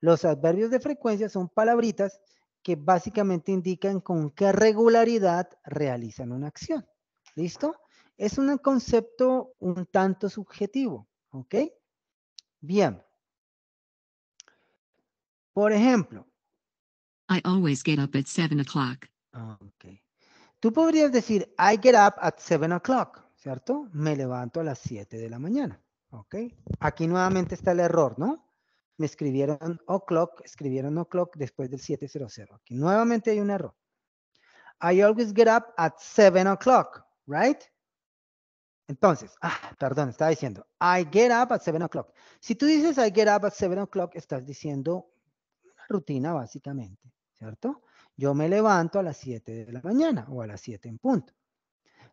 Los adverbios de frecuencia son palabritas que básicamente indican con qué regularidad realizan una acción. ¿Listo? Es un concepto un tanto subjetivo, ¿ok? Bien. Por ejemplo. I always get up at 7 o'clock. Ok. Tú podrías decir, I get up at 7 o'clock, ¿cierto? Me levanto a las 7 de la mañana, ¿ok? Aquí nuevamente está el error, ¿no? Me escribieron o'clock, escribieron o'clock después del 700. Aquí nuevamente hay un error. I always get up at 7 o'clock, right? Entonces, ah, perdón, estaba diciendo, I get up at 7 o'clock. Si tú dices I get up at 7 o'clock, estás diciendo una rutina básicamente, ¿cierto? Yo me levanto a las 7 de la mañana o a las 7 en punto.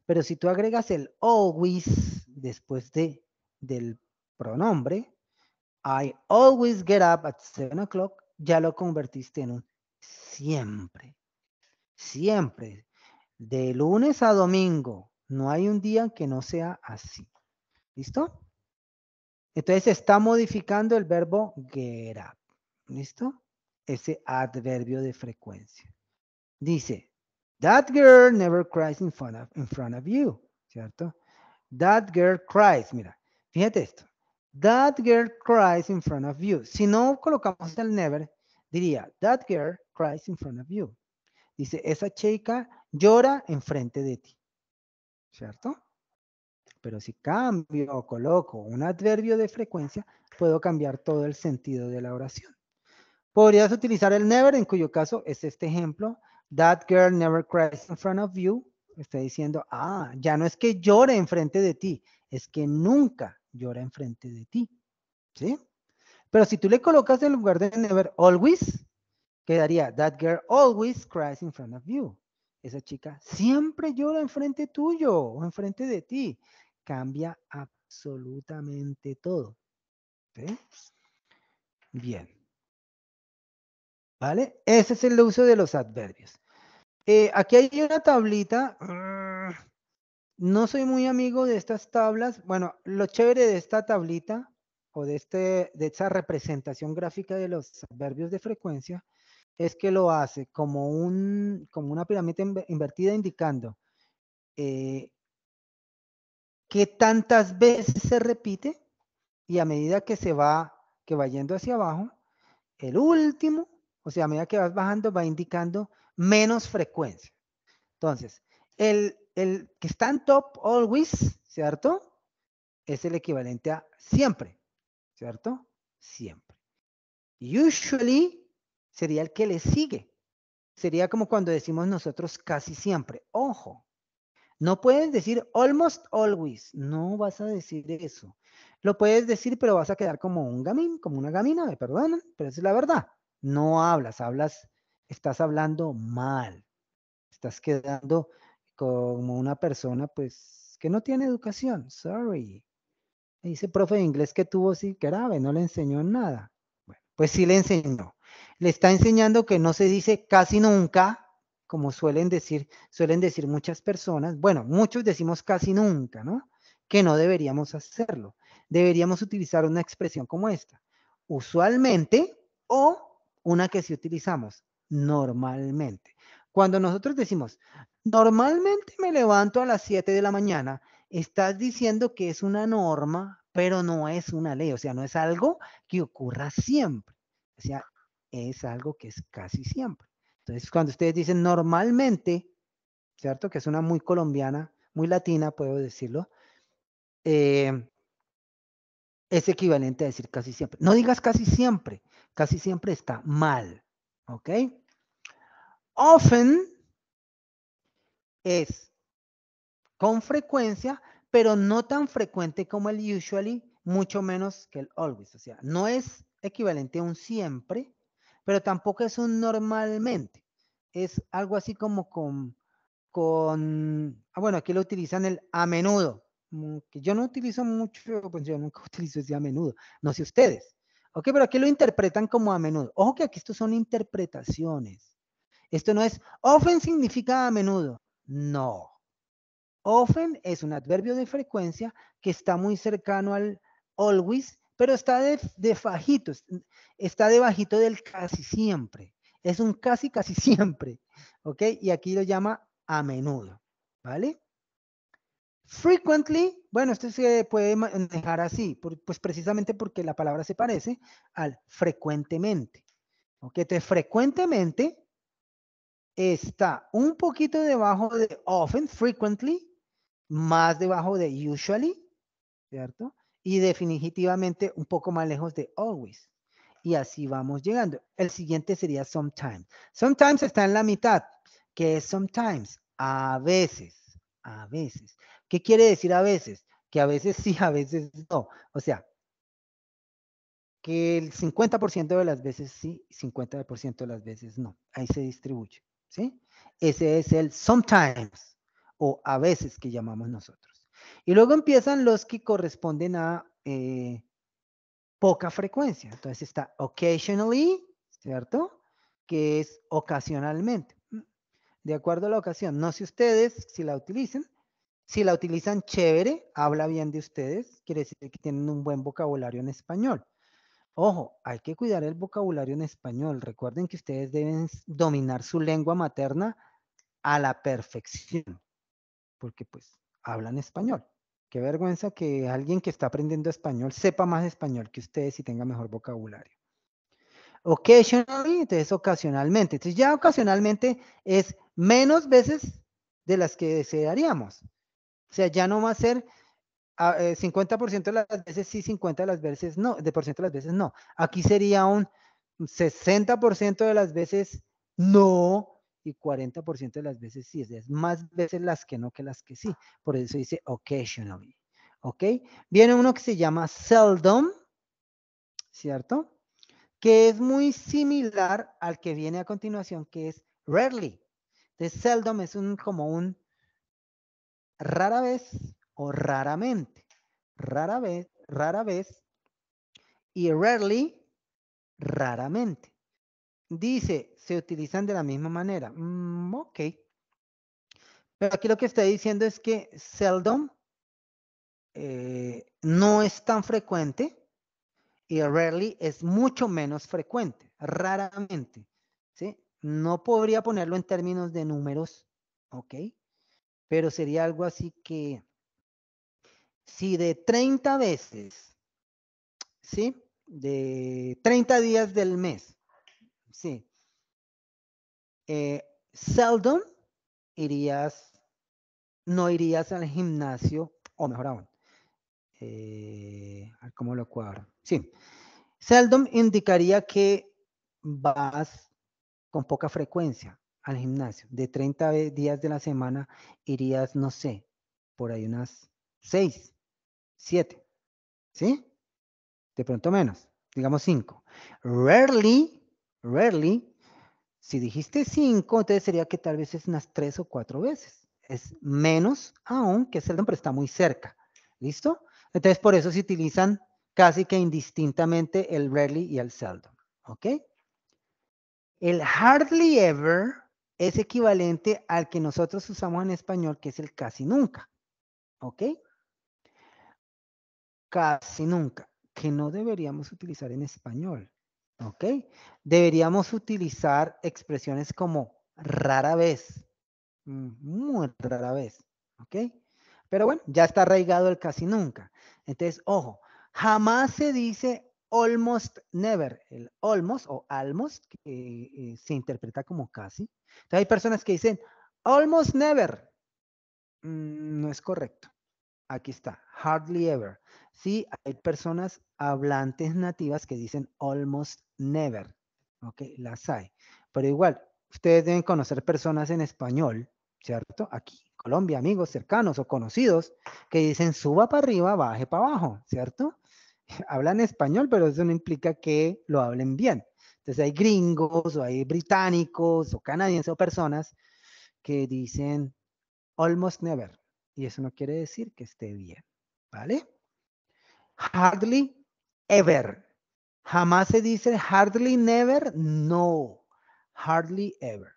Pero si tú agregas el always después de, del pronombre, I always get up at 7 o'clock, ya lo convertiste en un siempre. Siempre. De lunes a domingo. No hay un día que no sea así. ¿Listo? Entonces está modificando el verbo get up. ¿Listo? Ese adverbio de frecuencia. Dice, that girl never cries in front of, in front of you. ¿Cierto? That girl cries. Mira, fíjate esto. That girl cries in front of you. Si no colocamos el never, diría, that girl cries in front of you. Dice, esa chica llora enfrente de ti. ¿Cierto? Pero si cambio o coloco un adverbio de frecuencia, puedo cambiar todo el sentido de la oración. Podrías utilizar el never, en cuyo caso es este ejemplo. That girl never cries in front of you. Está diciendo, ah, ya no es que llore enfrente de ti, es que nunca llora enfrente de ti. ¿Sí? Pero si tú le colocas en lugar de never always, quedaría that girl always cries in front of you. Esa chica siempre llora enfrente tuyo o enfrente de ti. Cambia absolutamente todo. ¿Sí? Bien. ¿Vale? Ese es el uso de los adverbios. Eh, aquí hay una tablita. No soy muy amigo de estas tablas. Bueno, lo chévere de esta tablita o de, este, de esa representación gráfica de los adverbios de frecuencia es que lo hace como, un, como una pirámide invertida indicando eh, qué tantas veces se repite y a medida que se va, que va yendo hacia abajo, el último, o sea, a medida que vas bajando, va indicando menos frecuencia. Entonces, el, el que está en top always, ¿cierto? Es el equivalente a siempre, ¿cierto? Siempre. Usually sería el que le sigue. Sería como cuando decimos nosotros casi siempre. Ojo, no puedes decir almost always. No vas a decir eso. Lo puedes decir, pero vas a quedar como un gamín, como una gamina, me perdonan, pero esa es la verdad. No hablas, hablas, estás hablando mal. Estás quedando como una persona, pues, que no tiene educación. Sorry. Dice profe de inglés que tuvo sí grave, no le enseñó nada. Bueno, pues sí le enseñó le está enseñando que no se dice casi nunca, como suelen decir, suelen decir muchas personas. Bueno, muchos decimos casi nunca, ¿no? Que no deberíamos hacerlo. Deberíamos utilizar una expresión como esta. Usualmente o una que sí utilizamos normalmente. Cuando nosotros decimos, normalmente me levanto a las 7 de la mañana, estás diciendo que es una norma, pero no es una ley, o sea, no es algo que ocurra siempre. O sea, es algo que es casi siempre. Entonces, cuando ustedes dicen normalmente, ¿cierto? Que es una muy colombiana, muy latina, puedo decirlo, eh, es equivalente a decir casi siempre. No digas casi siempre, casi siempre está mal, ¿ok? Often es con frecuencia, pero no tan frecuente como el usually, mucho menos que el always. O sea, no es equivalente a un siempre, pero tampoco es un normalmente. Es algo así como con, con ah, bueno, aquí lo utilizan el a menudo, que yo no utilizo mucho, pues yo nunca utilizo ese a menudo, no sé ustedes. Ok, pero aquí lo interpretan como a menudo. Ojo que aquí esto son interpretaciones. Esto no es, often significa a menudo. No. Often es un adverbio de frecuencia que está muy cercano al always, pero está de, de fajito, está debajito del casi siempre. Es un casi, casi siempre. ¿Ok? Y aquí lo llama a menudo. ¿Vale? Frequently, bueno, esto se puede manejar así, pues precisamente porque la palabra se parece al frecuentemente. ¿Ok? Entonces, frecuentemente está un poquito debajo de often, frequently, más debajo de usually, ¿cierto? Y definitivamente un poco más lejos de always. Y así vamos llegando. El siguiente sería sometimes. Sometimes está en la mitad, que es sometimes, a veces, a veces. ¿Qué quiere decir a veces? Que a veces sí, a veces no. O sea, que el 50% de las veces sí, 50% de las veces no. Ahí se distribuye. ¿sí? Ese es el sometimes o a veces que llamamos nosotros. Y luego empiezan los que corresponden a eh, poca frecuencia. Entonces está occasionally, ¿cierto? Que es ocasionalmente. De acuerdo a la ocasión. No sé ustedes si la utilizan. Si la utilizan chévere, habla bien de ustedes, quiere decir que tienen un buen vocabulario en español. Ojo, hay que cuidar el vocabulario en español. Recuerden que ustedes deben dominar su lengua materna a la perfección, porque pues hablan español. Qué vergüenza que alguien que está aprendiendo español sepa más español que ustedes y tenga mejor vocabulario. Occasionally, entonces ocasionalmente. Entonces ya ocasionalmente es menos veces de las que desearíamos. O sea, ya no va a ser 50% eh, de las veces sí, 50% de las veces no, de por de las veces no. Aquí sería un 60% de las veces no y 40% de las veces sí. Es más veces las que no que las que sí. Por eso dice occasionally. ¿Ok? Viene uno que se llama seldom, ¿cierto? Que es muy similar al que viene a continuación, que es rarely. Entonces, seldom es un, como un rara vez o raramente. Rara vez, rara vez y rarely, raramente. Dice, se utilizan de la misma manera. Mm, ok. Pero aquí lo que está diciendo es que seldom eh, no es tan frecuente y rarely es mucho menos frecuente, raramente. ¿sí? No podría ponerlo en términos de números, ¿ok? Pero sería algo así que si de 30 veces, ¿sí? De 30 días del mes, ¿sí? Eh, seldom irías, no irías al gimnasio, o mejor aún, eh, ¿cómo lo cuadro? Sí, seldom indicaría que vas con poca frecuencia al gimnasio. De 30 días de la semana irías, no sé, por ahí unas 6, 7. ¿Sí? De pronto menos, digamos 5. Rarely, rarely, si dijiste 5, entonces sería que tal vez es unas 3 o 4 veces. Es menos aún que seldom, pero está muy cerca. ¿Listo? Entonces por eso se utilizan casi que indistintamente el rarely y el seldom. ¿Ok? El hardly ever es equivalente al que nosotros usamos en español, que es el casi nunca. ¿Ok? casi nunca, que no deberíamos utilizar en español. ¿Ok? Deberíamos utilizar expresiones como rara vez, mm, muy rara vez. ¿Ok? Pero bueno, ya está arraigado el casi nunca. Entonces, ojo, jamás se dice almost never. El almost o almost que eh, se interpreta como casi. Entonces hay personas que dicen almost never. Mm, no es correcto. Aquí está, hardly ever. Sí, hay personas hablantes nativas que dicen almost never. Ok, las hay. Pero igual, ustedes deben conocer personas en español, ¿cierto? Aquí, Colombia, amigos cercanos o conocidos, que dicen suba para arriba, baje para abajo, ¿cierto? Hablan español, pero eso no implica que lo hablen bien. Entonces hay gringos o hay británicos o canadienses o personas que dicen almost never. Y eso no quiere decir que esté bien, ¿vale? Hardly ever. Jamás se dice hardly never, no. Hardly ever.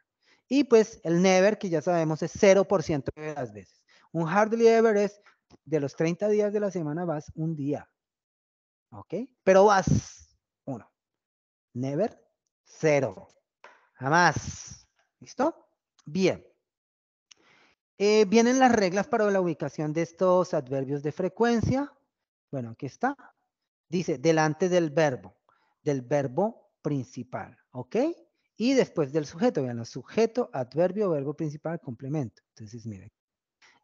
Y pues el never, que ya sabemos, es 0% de las veces. Un hardly ever es de los 30 días de la semana vas un día. ¿Ok? Pero vas uno. Never, cero. Jamás. ¿Listo? Bien. Eh, vienen las reglas para la ubicación de estos adverbios de frecuencia. Bueno, aquí está. Dice, delante del verbo, del verbo principal, ¿ok? Y después del sujeto, vean, sujeto, adverbio, verbo principal, complemento. Entonces, miren,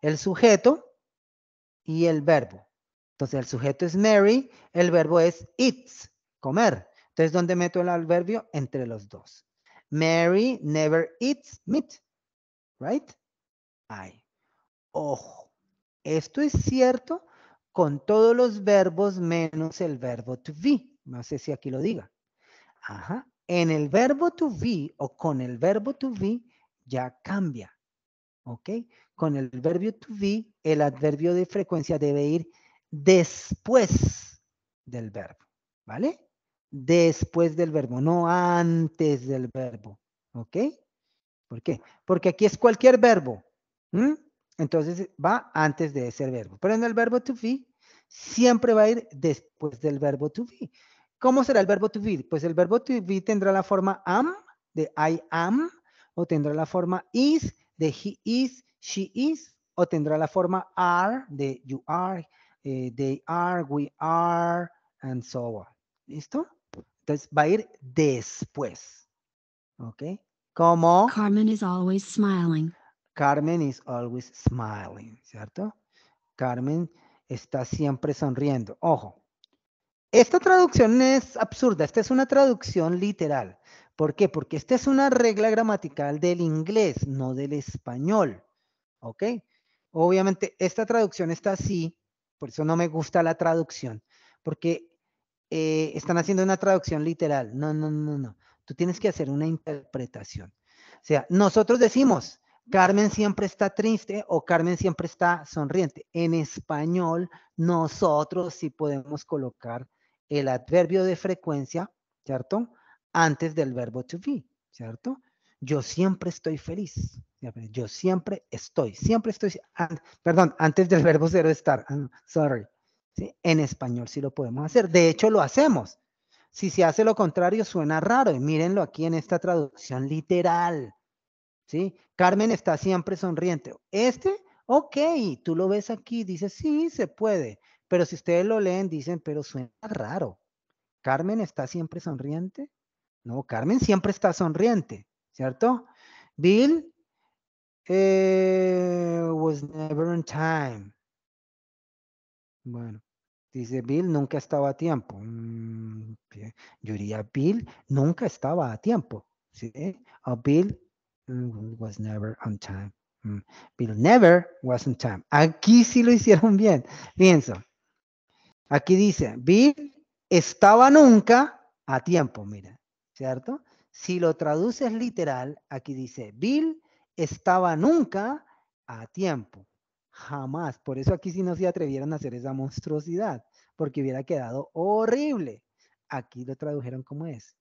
el sujeto y el verbo. Entonces, el sujeto es Mary, el verbo es eats, comer. Entonces, ¿dónde meto el adverbio? Entre los dos. Mary never eats meat, right? hay. Ojo, esto es cierto con todos los verbos menos el verbo to be. No sé si aquí lo diga. Ajá. En el verbo to be o con el verbo to be ya cambia. ¿Ok? Con el verbo to be, el adverbio de frecuencia debe ir después del verbo. ¿Vale? Después del verbo, no antes del verbo. ¿Ok? ¿Por qué? Porque aquí es cualquier verbo. Entonces va antes de ese verbo. Pero en el verbo to be siempre va a ir después del verbo to be. ¿Cómo será el verbo to be? Pues el verbo to be tendrá la forma am, de I am, o tendrá la forma is, de he is, she is, o tendrá la forma are, de you are, eh, they are, we are, and so on. ¿Listo? Entonces va a ir después. ¿Ok? Como... Carmen is always smiling. Carmen is always smiling, ¿cierto? Carmen está siempre sonriendo. Ojo, esta traducción es absurda, esta es una traducción literal. ¿Por qué? Porque esta es una regla gramatical del inglés, no del español. ¿Ok? Obviamente esta traducción está así, por eso no me gusta la traducción, porque eh, están haciendo una traducción literal. No, no, no, no. Tú tienes que hacer una interpretación. O sea, nosotros decimos, Carmen siempre está triste o Carmen siempre está sonriente. En español, nosotros sí podemos colocar el adverbio de frecuencia, ¿cierto? Antes del verbo to be, ¿cierto? Yo siempre estoy feliz. Yo siempre estoy, siempre estoy, perdón, antes del verbo cero estar, ah, sorry. En español sí lo podemos hacer. De hecho, lo hacemos. Si se hace lo contrario, suena raro. Y mírenlo aquí en esta traducción literal. ¿sí? Carmen está siempre sonriente. Este, ok, tú lo ves aquí, dices, sí, se puede. Pero si ustedes lo leen, dicen, pero suena raro. Carmen está siempre sonriente. No, Carmen siempre está sonriente, ¿cierto? Bill eh, was never on time. Bueno, dice Bill nunca estaba a tiempo. Mm, yo diría Bill nunca estaba a tiempo. ¿sí? O Bill Mm, was never on time. Mm, Bill never was on time. Aquí sí lo hicieron bien. Pienso. Aquí dice, Bill estaba nunca a tiempo, mira, ¿cierto? Si lo traduces literal, aquí dice, Bill estaba nunca a tiempo. Jamás. Por eso aquí sí no se atrevieron a hacer esa monstruosidad, porque hubiera quedado horrible. Aquí lo tradujeron como es.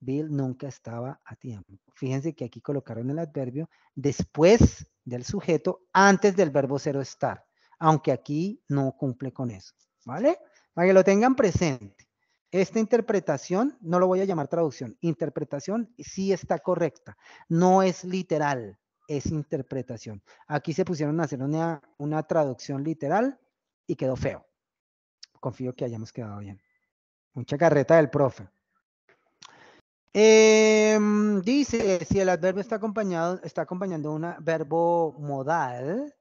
Bill nunca estaba a tiempo. Fíjense que aquí colocaron el adverbio después del sujeto, antes del verbo cero estar, aunque aquí no cumple con eso, ¿vale? Para que lo tengan presente. Esta interpretación, no lo voy a llamar traducción, interpretación sí está correcta, no es literal, es interpretación. Aquí se pusieron a hacer una, una traducción literal y quedó feo. Confío que hayamos quedado bien. Mucha carreta del profe. Em, dice, si el adverbio está acompañado, está acompañando un verbo modal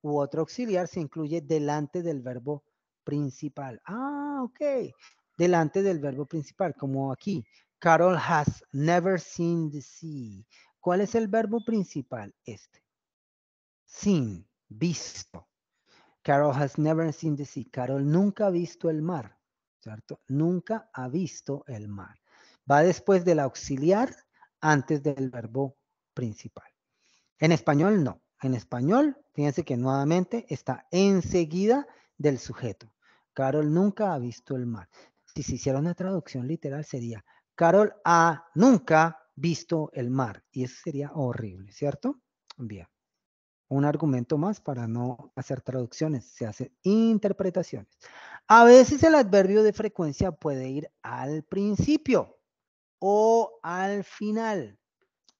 u otro auxiliar, se incluye delante del verbo principal. Ah, ok. Delante del verbo principal, como aquí. Carol has never seen the sea. ¿Cuál es el verbo principal? Este. Seen, visto. Carol has never seen the sea. Carol nunca ha visto el mar, ¿cierto? Nunca ha visto el mar. Va después del auxiliar antes del verbo principal. En español no. En español, fíjense que nuevamente está enseguida del sujeto. Carol nunca ha visto el mar. Si se hiciera una traducción literal sería, Carol ha nunca visto el mar. Y eso sería horrible, ¿cierto? Bien. Un argumento más para no hacer traducciones, se hacen interpretaciones. A veces el adverbio de frecuencia puede ir al principio o al final.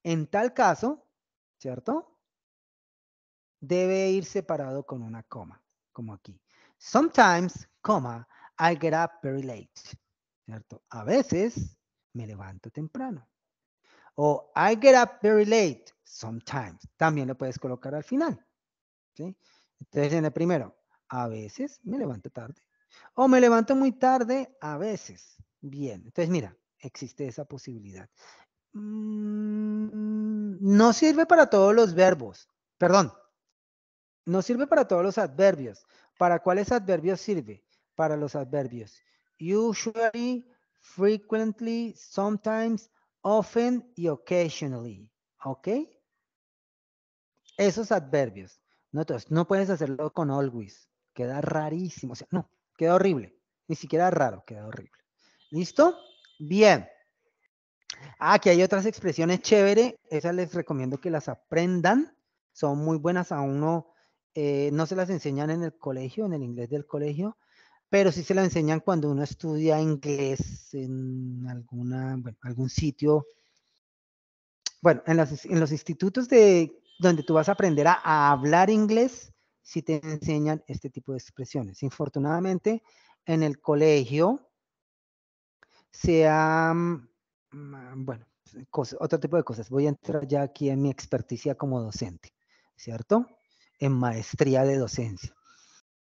En tal caso, ¿cierto? Debe ir separado con una coma, como aquí. Sometimes, coma, I get up very late, ¿cierto? A veces me levanto temprano. O I get up very late, sometimes. También lo puedes colocar al final. Entonces, en el primero, a veces me levanto tarde. O me levanto muy tarde, a veces. Bien, entonces mira, existe esa posibilidad. Mm, no sirve para todos los verbos, perdón, no sirve para todos los adverbios. ¿Para cuáles adverbios sirve? Para los adverbios usually, frequently, sometimes, often y occasionally. ¿Ok? Esos adverbios. No, no puedes hacerlo con always. Queda rarísimo. O sea, no, queda horrible. Ni siquiera raro, queda horrible. ¿Listo? Bien. Ah, aquí hay otras expresiones chévere. Esas les recomiendo que las aprendan. Son muy buenas a uno. Eh, no se las enseñan en el colegio, en el inglés del colegio, pero sí se las enseñan cuando uno estudia inglés en alguna, algún sitio. Bueno, en, en los institutos de donde tú vas a aprender a, hablar inglés, sí te enseñan este tipo de expresiones. Infortunadamente, en el colegio, sea, mm, mm, bueno, otro tipo de cosas. Voy a entrar ya aquí en mi experticia como docente, ¿cierto? En maestría de docencia.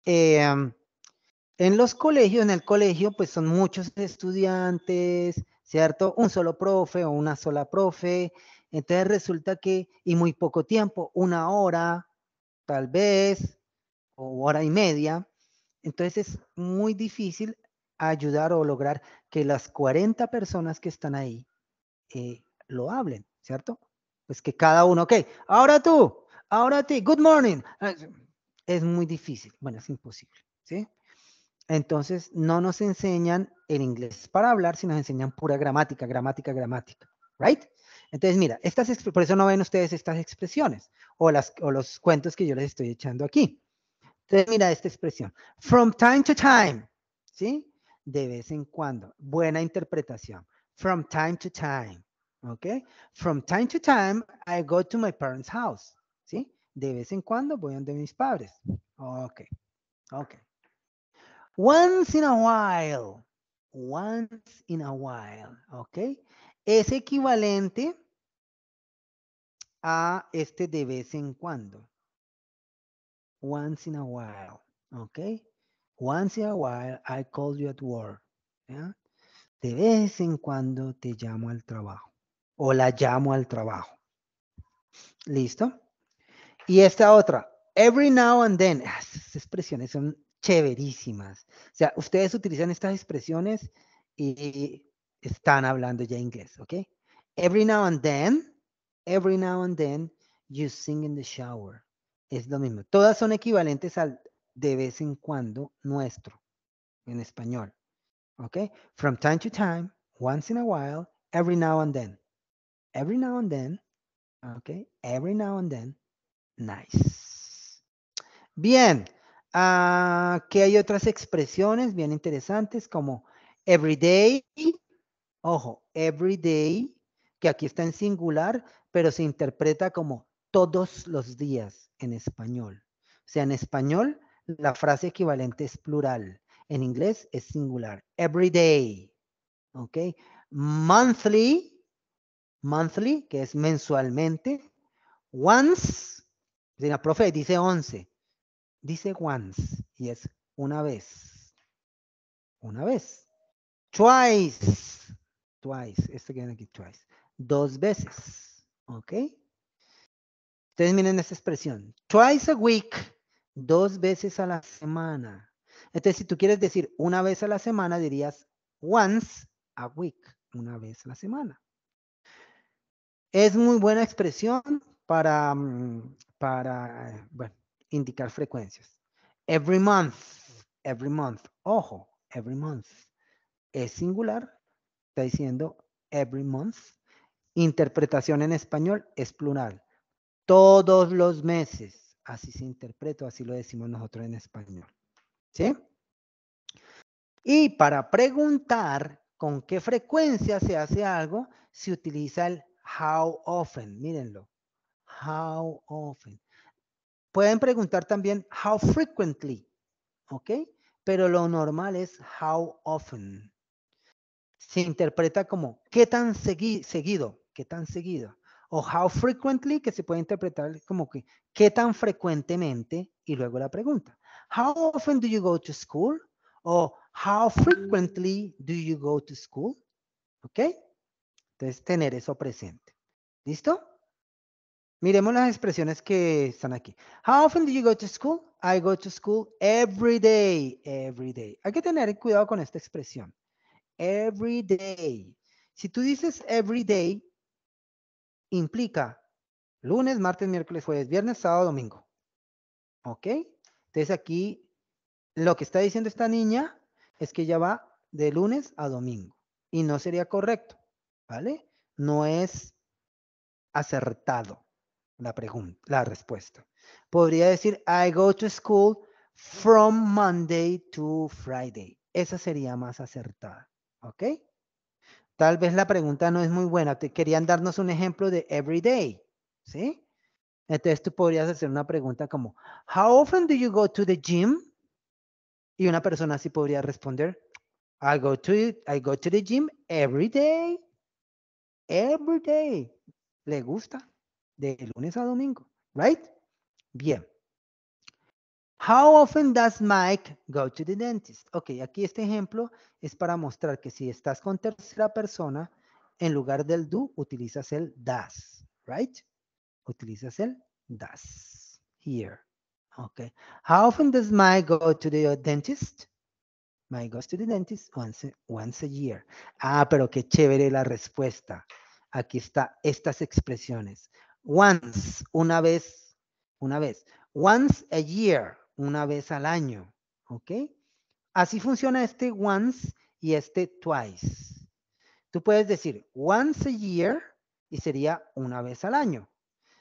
Em, en los colegios, en el colegio, pues son muchos estudiantes, ¿cierto? Un solo profe o una sola profe. Entonces resulta que, y muy poco tiempo, una hora, tal vez, o hora y media. Entonces es muy difícil ayudar o lograr que las 40 personas que están ahí eh, lo hablen, ¿cierto? Pues que cada uno, ok, ahora tú, ahora ti, good morning. Ah, es muy difícil, bueno, es imposible, ¿sí? Entonces, no nos enseñan el inglés para hablar, sino nos enseñan pura gramática, gramática, gramática, ¿right? Entonces, mira, estas, por eso no ven ustedes estas expresiones o, las, o los cuentos que yo les estoy echando aquí. Entonces, mira esta expresión. From time to time, ¿sí? de vez en cuando. Buena interpretación. From time to time. ¿Ok? From time to time, I go to my parents' house. ¿Sí? De vez en cuando voy donde mis padres. Ok. Ok. Once in a while. Once in a while. ¿Ok? Es equivalente a este de vez en cuando. Once in a while. ¿Ok? Once in a while I call you at work. De vez en cuando te llamo al trabajo o la llamo al trabajo. ¿Listo? Y esta otra, every now and then. Ah, expresiones son chéverísimas. O sea, ustedes utilizan estas expresiones y están hablando ya inglés, ¿ok? Every now and then, every now and then, you sing in the shower. Es lo mismo. Todas son equivalentes al de vez en cuando nuestro en español. ¿Ok? From time to time, once in a while, every now and then. Every now and then. ¿Ok? Every now and then. Nice. Bien. Uh, que hay otras expresiones bien interesantes como every day. Ojo, every day, que aquí está en singular, pero se interpreta como todos los días en español. O sea, en español la frase equivalente es plural. En inglés es singular. Every day. ¿Ok? Monthly, monthly, que es mensualmente. Once, la profe dice 11. Dice once y es una vez. Una vez. Twice. Twice. Esto que viene aquí, twice. Dos veces. ¿Ok? Ustedes miren esta expresión. Twice a week. Dos veces a la semana. Entonces, si tú quieres decir una vez a la semana, dirías once a week. Una vez a la semana. Es muy buena expresión para, mm, para bueno, indicar frecuencias. Every month. Every month. Ojo, every month. Es singular. Está diciendo every month. Interpretación en español es plural. Todos los meses. Así se interpreta, así lo decimos nosotros en español. ¿Sí? Y para preguntar con qué frecuencia se hace algo, se utiliza el how often. Mírenlo. How often. Pueden preguntar también how frequently. ¿Ok? Pero lo normal es how often. Se interpreta como qué tan seguido, qué tan seguido. O how frequently, que se puede interpretar como que qué tan frecuentemente y luego la pregunta. How often do you go to school? O how frequently do you go to school? ¿Ok? Entonces, tener eso presente. ¿Listo? Miremos las expresiones que están aquí. How often do you go to school? I go to school every day. Every day. Hay que tener cuidado con esta expresión. Every day. Si tú dices every day, implica lunes, martes, miércoles, jueves, viernes, sábado, domingo. ¿Ok? Entonces aquí lo que está diciendo esta niña es que ella va de lunes a domingo. Y no sería correcto. ¿Vale? No es acertado la pregunta, la respuesta. Podría decir, I go to school from Monday to Friday. Esa sería más acertada. ¿Ok? Tal vez la pregunta no es muy buena. Te querían darnos un ejemplo de every day. ¿Sí? Entonces tú podrías hacer una pregunta como, How often do you go to the gym? Y una persona así podría responder, I go to, I go to the gym every day. Every day. ¿Le gusta? De lunes a domingo. Right? Bien. How often does Mike go to the dentist? Ok, aquí este ejemplo es para mostrar que si estás con tercera persona, en lugar del do, utilizas el does, right? Utilizas el does. Here. Okay. How often does Mike go to the dentist? Mike goes to the dentist once, once a year. Ah, pero qué chévere la respuesta. Aquí está estas expresiones. Once, una vez, una vez. Once a year, una vez al año. ¿Ok? Así funciona este once y este twice. Tú puedes decir once a year y sería una vez al año.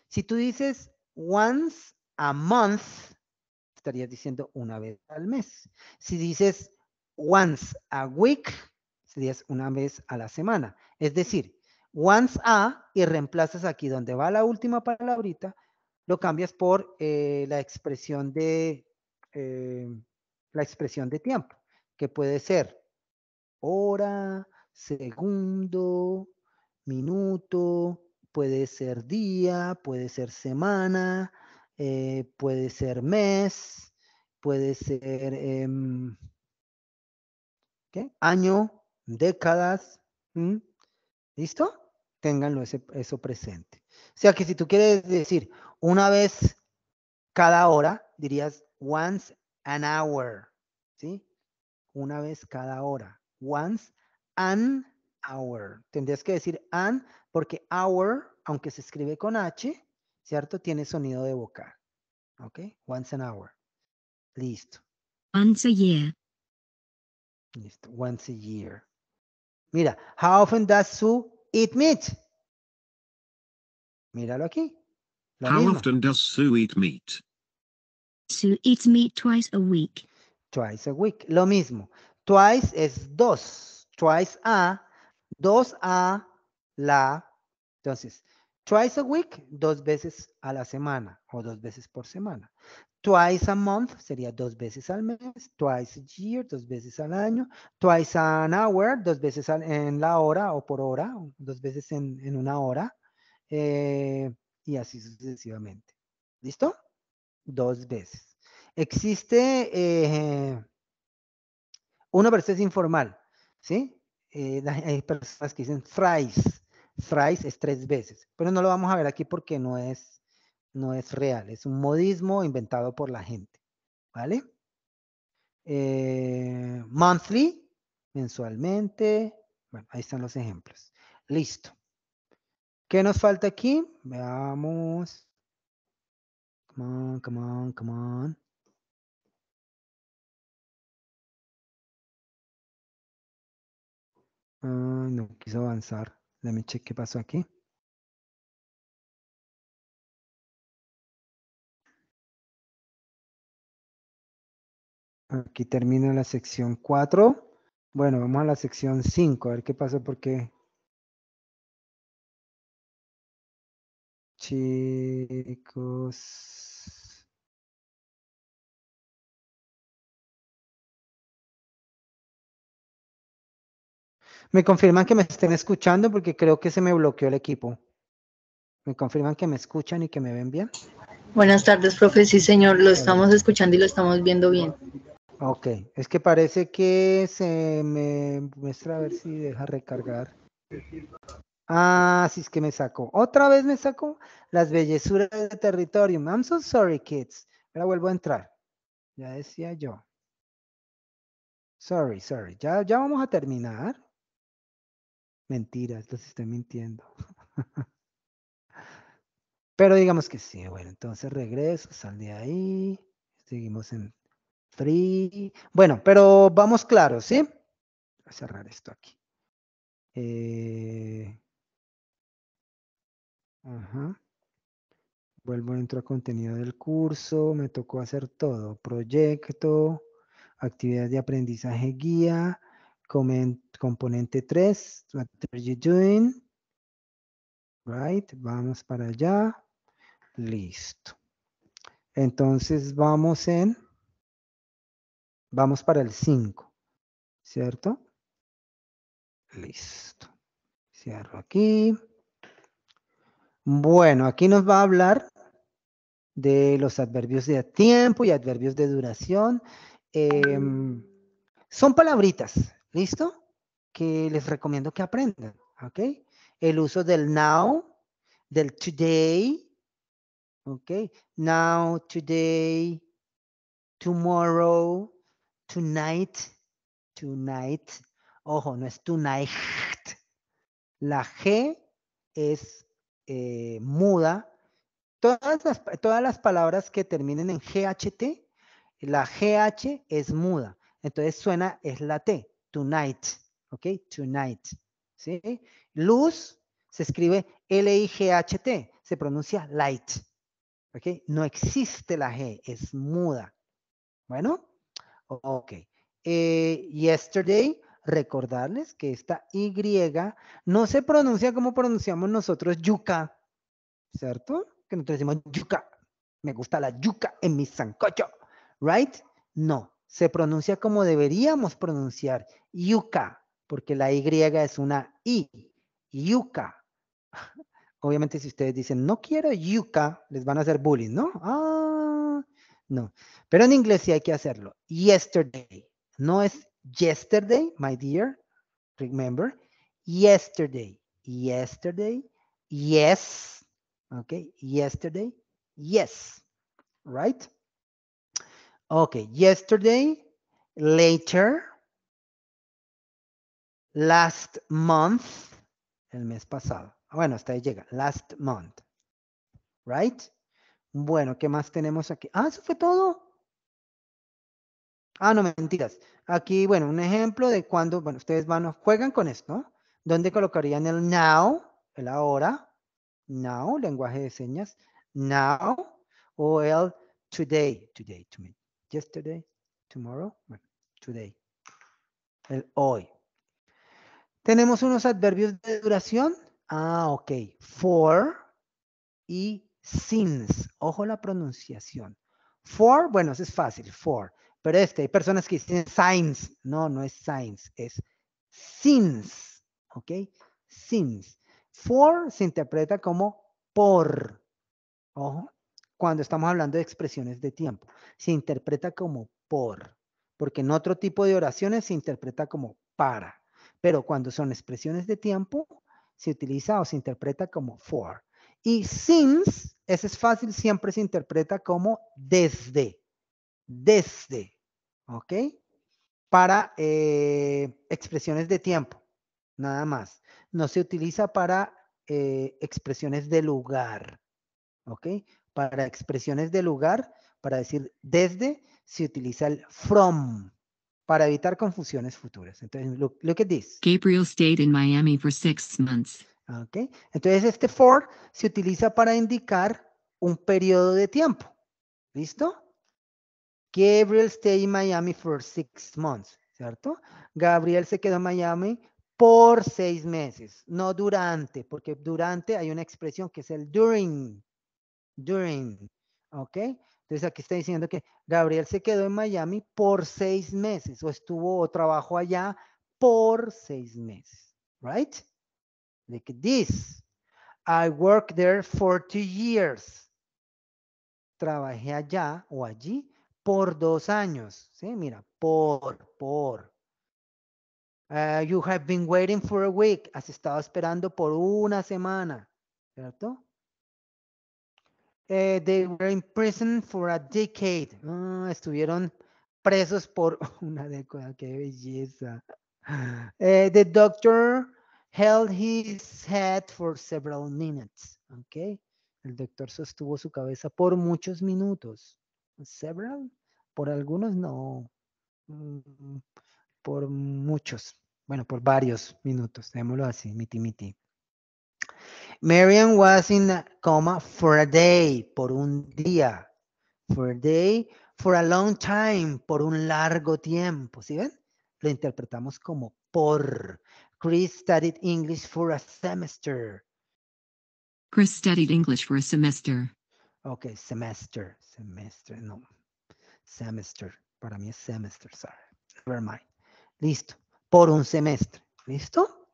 Si tú dices once a month, estarías diciendo una vez al mes. Si dices once a week, serías una vez a la semana. Es decir, once a y reemplazas aquí donde va la última palabrita, lo cambias por eh, la expresión de eh, la expresión de tiempo, que puede ser hora, segundo, minuto, puede ser día, puede ser semana, eh, puede ser mes, puede ser em, año, décadas. ¿Listo? Ténganlo eso presente. O sea que si tú quieres decir una vez cada hora, dirías once an hour, ¿sí? Una vez cada hora. Once an hour. Tendrías que decir an porque hour, aunque se escribe con H, ¿cierto? Tiene sonido de vocal. ¿Ok? Once an hour. Listo. Once a year. Listo. Once a year. Mira, how often does Sue eat meat? Míralo aquí. Lo How mismo. often does Sue eat meat? Sue eats meat twice a week. Twice a week. Lo mismo. Twice es dos. Twice a, dos a la. Entonces, twice a week, dos veces a la semana o dos veces por semana. Twice a month sería dos veces al mes. Twice a year, dos veces al año. Twice an hour, dos veces al- en la hora o por hora, dos veces en, en una hora. eh, y así sucesivamente. ¿Listo? Dos veces. Existe eh, uno, pero este es informal, ¿sí? Eh, hay personas que dicen thrice. Thrice es tres veces, pero no lo vamos a ver aquí porque no es, no es real, es un modismo inventado por la gente, ¿vale? Eh, monthly, mensualmente, bueno, ahí están los ejemplos. Listo. ¿Qué nos falta aquí? Veamos. Come on, come on, come on. Ay, no quiso avanzar. Déjame check qué pasó aquí. Aquí termina la sección 4. Bueno, vamos a la sección 5, a ver qué pasó porque... Chicos... Me confirman que me estén escuchando porque creo que se me bloqueó el equipo. Me confirman que me escuchan y que me ven bien. Buenas tardes, profe. Sí, señor, lo estamos escuchando y lo estamos viendo bien. Ok, es que parece que se me muestra a ver si deja recargar. Ah, sí es que me sacó. Otra vez me sacó las bellezuras de territorio. I'm so sorry, kids. Ahora vuelvo a entrar. Ya decía yo. Sorry, sorry. Ya, ya vamos a terminar. Mentiras, los estoy mintiendo. Pero digamos que sí. Bueno, entonces regreso, sal de ahí. Seguimos en free. Bueno, pero vamos claros, ¿sí? Voy a cerrar esto aquí. Eh, Ajá. Vuelvo, entro a contenido del curso, me tocó hacer todo, proyecto, actividad de aprendizaje guía, componente 3, what are you doing? Right, vamos para allá, listo. Entonces vamos en, vamos para el 5, ¿cierto? Listo. Cierro aquí. Bueno, aquí nos va a hablar de los adverbios de tiempo y adverbios de duración. Em, son palabritas, ¿listo? Que les recomiendo que aprendan, ¿ok? El uso del now, del today, ¿ok? Now, today, tomorrow, tonight, tonight. Ojo, no es tonight. La G es eh, muda. Todas las, palabras que terminen en GHT, la GH es muda. Entonces suena, es la T, tonight, ¿ok? Tonight, ¿sí? Luz se escribe L-I-G-H-T, se pronuncia light, ¿ok? No existe la G, es muda. Bueno, ok. Eh, yesterday, recordarles que esta Y no se pronuncia como pronunciamos nosotros yuca, ¿cierto? Que nosotros decimos yuca. Me gusta la yuca en mi sancocho, ¿right? No, se pronuncia como deberíamos pronunciar yuca, porque la Y es una I, yuca. Obviamente si ustedes dicen, no quiero yuca, les van a hacer bullying, ¿no? Ah, no. Pero en inglés sí hay que hacerlo. Yesterday. No es yesterday, my dear. Remember? Yesterday. Yesterday. Yes. Okay. Yesterday. Yes. Right? Okay. Yesterday. Later. Last month. El mes pasado. Bueno, hasta ahí llega. Last month. Right? Bueno, ¿qué más tenemos aquí? Ah, eso fue todo. Ah, no, mentiras. Aquí, bueno, un ejemplo de cuando, bueno, ustedes van, juegan con esto. ¿Dónde colocarían el now, el ahora? Now, lenguaje de señas. Now, o el today, today, to me. Yesterday, tomorrow, bueno, today. El hoy. Tenemos unos adverbios de duración. Ah, ok. For y since. Ojo la pronunciación. For, bueno, eso es fácil, for. Pero este, hay personas que dicen science. No, no es science, es since. ¿Ok? Since. For se interpreta como por. Ojo, cuando estamos hablando de expresiones de tiempo. Se interpreta como por. Porque en otro tipo de oraciones se interpreta como para. Pero cuando son expresiones de tiempo, se utiliza o se interpreta como for. Y since, ese es fácil, siempre se interpreta como desde. Desde. ¿Ok? Para eh, expresiones de tiempo. Nada más. No se utiliza para eh, expresiones de lugar. ¿Ok? Para expresiones de lugar, para decir desde, se utiliza el from para evitar confusiones futuras. Entonces, look, look at this. Gabriel stayed in Miami for six months. ¿Ok? Entonces, este for se utiliza para indicar un periodo de tiempo. ¿Listo? Gabriel stayed in Miami for six months, ¿cierto? Gabriel se quedó en Miami por seis meses, no durante, porque durante hay una expresión que es el during. During, ¿ok? Entonces aquí está diciendo que Gabriel se quedó en Miami por seis meses o estuvo o trabajó allá por seis meses, right? At this. I worked there for two years. Trabajé allá o allí por dos años. ¿Sí? Mira, por, por. Uh, you have been waiting for a week. Has estado esperando por una semana. ¿Cierto? Uh, they were in prison for a decade. Ah, estuvieron presos por una década. Qué belleza. Uh, the doctor held his head for several minutes. Okay. El doctor sostuvo su cabeza por muchos minutos. Several. Por algunos no. Mm, por muchos. Bueno, por varios minutos. Démoslo así, miti miti. Marian was in coma for a day, por un día. For a day, for a long time, por un largo tiempo. ¿Sí ven? Lo interpretamos como por. Chris studied English for a semester. Chris studied English for a semester. Ok, semester, semester, no. Semester, para mí es semester, sorry. Never mind. Listo, por un semestre. ¿Listo?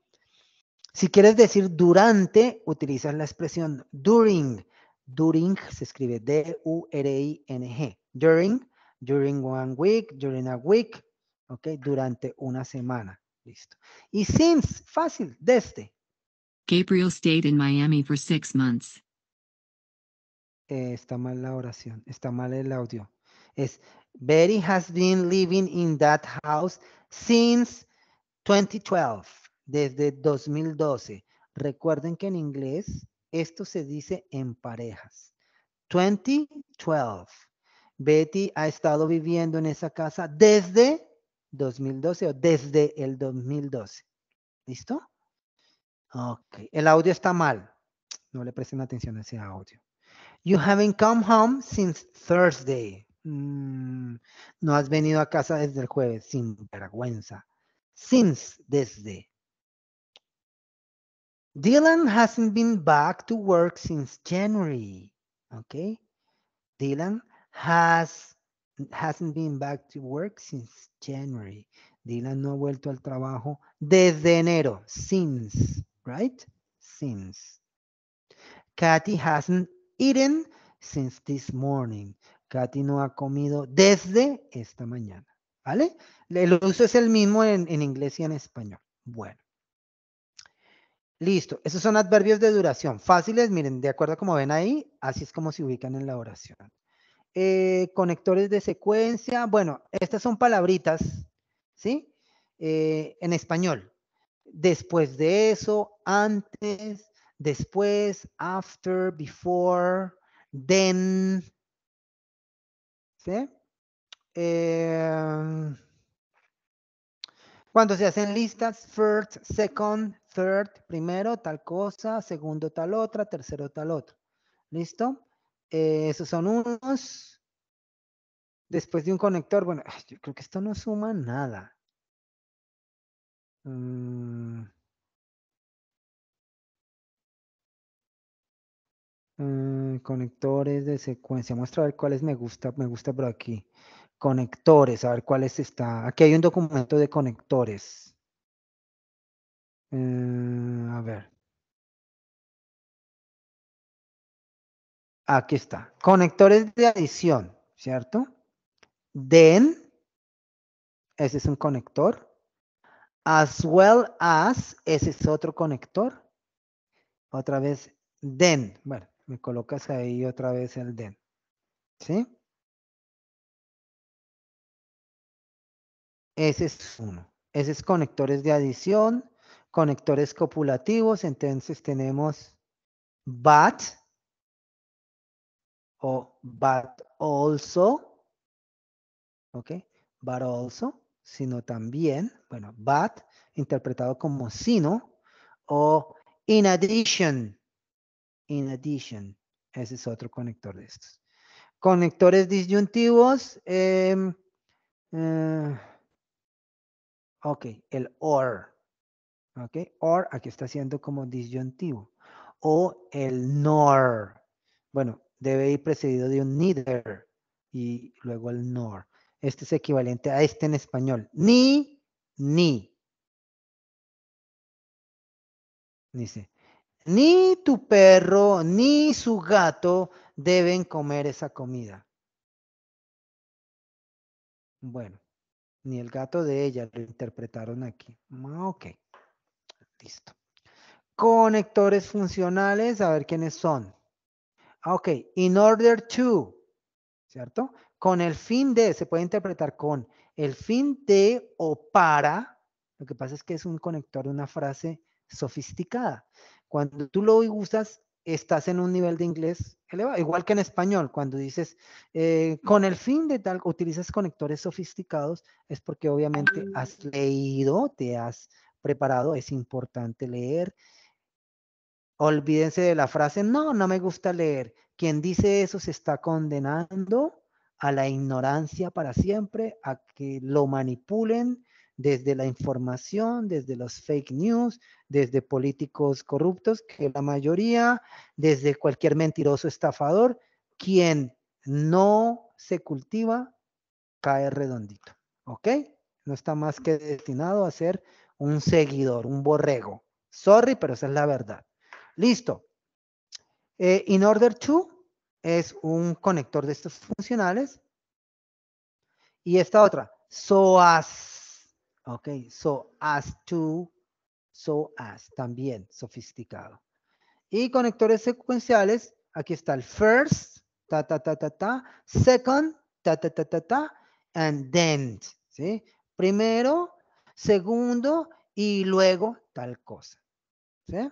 Si quieres decir durante, utilizas la expresión during. During se escribe D-U-R-I-N-G. During, during one week, during a week, ok, durante una semana. Listo. Y since, fácil, desde. Gabriel stayed in Miami for six months. Eh, está mal la oración, está mal el audio. Es Betty has been living in that house since 2012, desde 2012. Recuerden que en inglés esto se dice en parejas. 2012. Betty ha estado viviendo en esa casa desde 2012 o desde el 2012. ¿Listo? Ok. El audio está mal. No le presten atención a ese audio. You haven't come home since Thursday. Mm, no has venido a casa desde el jueves, sin vergüenza. Since, desde. Dylan hasn't been back to work since January. Okay. Dylan has hasn't been back to work since January. Dylan no ha vuelto al trabajo desde enero. Since, right? Since. Kathy hasn't eaten since this morning. Katy no ha comido desde esta mañana. ¿Vale? El uso es el mismo en, en inglés y en español. Bueno. Listo. Esos son adverbios de duración. Fáciles, miren, de acuerdo a como ven ahí, así es como se ubican en la oración. Eh, conectores de secuencia. Bueno, estas son palabritas, ¿sí? Eh, en español. Después de eso, antes, después, after, before, then. ¿Sí? Eh, cuando se hacen listas, first, second, third, primero tal cosa, segundo tal otra, tercero tal otra. ¿Listo? Eh, esos son unos. Después de un conector, bueno, yo creo que esto no suma nada. Mm. Eh, conectores de secuencia. Muestra a ver cuáles me gusta, me gusta por aquí. Conectores, a ver cuáles está. Aquí hay un documento de conectores. Eh, a ver. Aquí está. Conectores de adición, ¿cierto? Then, ese es un conector. As well as, ese es otro conector. Otra vez, then. Bueno, me colocas ahí otra vez el then. ¿Sí? Ese es uno. Ese es conectores de adición, conectores copulativos. Entonces tenemos but o but also. ¿Ok? But also, sino también. Bueno, but interpretado como sino o in addition. In addition. Ese es otro conector de estos. Conectores disyuntivos. em, eh, ok, el or. Ok, or aquí está haciendo como disyuntivo. O el nor. Bueno, debe ir precedido de un neither y luego el nor. Este es equivalente a este en español. Ni, ni. Dice, ni tu perro ni su gato deben comer esa comida. Bueno, ni el gato de ella lo interpretaron aquí. Ah, Ok, listo. Conectores funcionales, a ver quiénes son. Ah, Ok, in order to, ¿cierto? Con el fin de, se puede interpretar con el fin de o para. Lo que pasa es que es un conector de una frase sofisticada. Cuando tú lo usas, estás en un nivel de inglés elevado, igual que en español, cuando dices eh, con el fin de tal, utilizas conectores sofisticados, es porque obviamente has leído, te has preparado, es importante leer. Olvídense de la frase, no, no me gusta leer. Quien dice eso se está condenando a la ignorancia para siempre, a que lo manipulen desde la información, desde los fake news, desde políticos corruptos, que la mayoría, desde cualquier mentiroso estafador, quien no se cultiva, cae redondito. ¿Ok? No está más que destinado a ser un seguidor, un borrego. Sorry, pero esa es la verdad. Listo. Eh, in order to es un conector de estos funcionales. Y esta otra, so as. Ok, so as to, so as, también sofisticado. Y conectores secuenciales, aquí está el first, ta, ta, ta, ta, ta, second, ta, ta, ta, ta, ta, and then, ¿sí? Primero, segundo y luego tal cosa, ¿sí?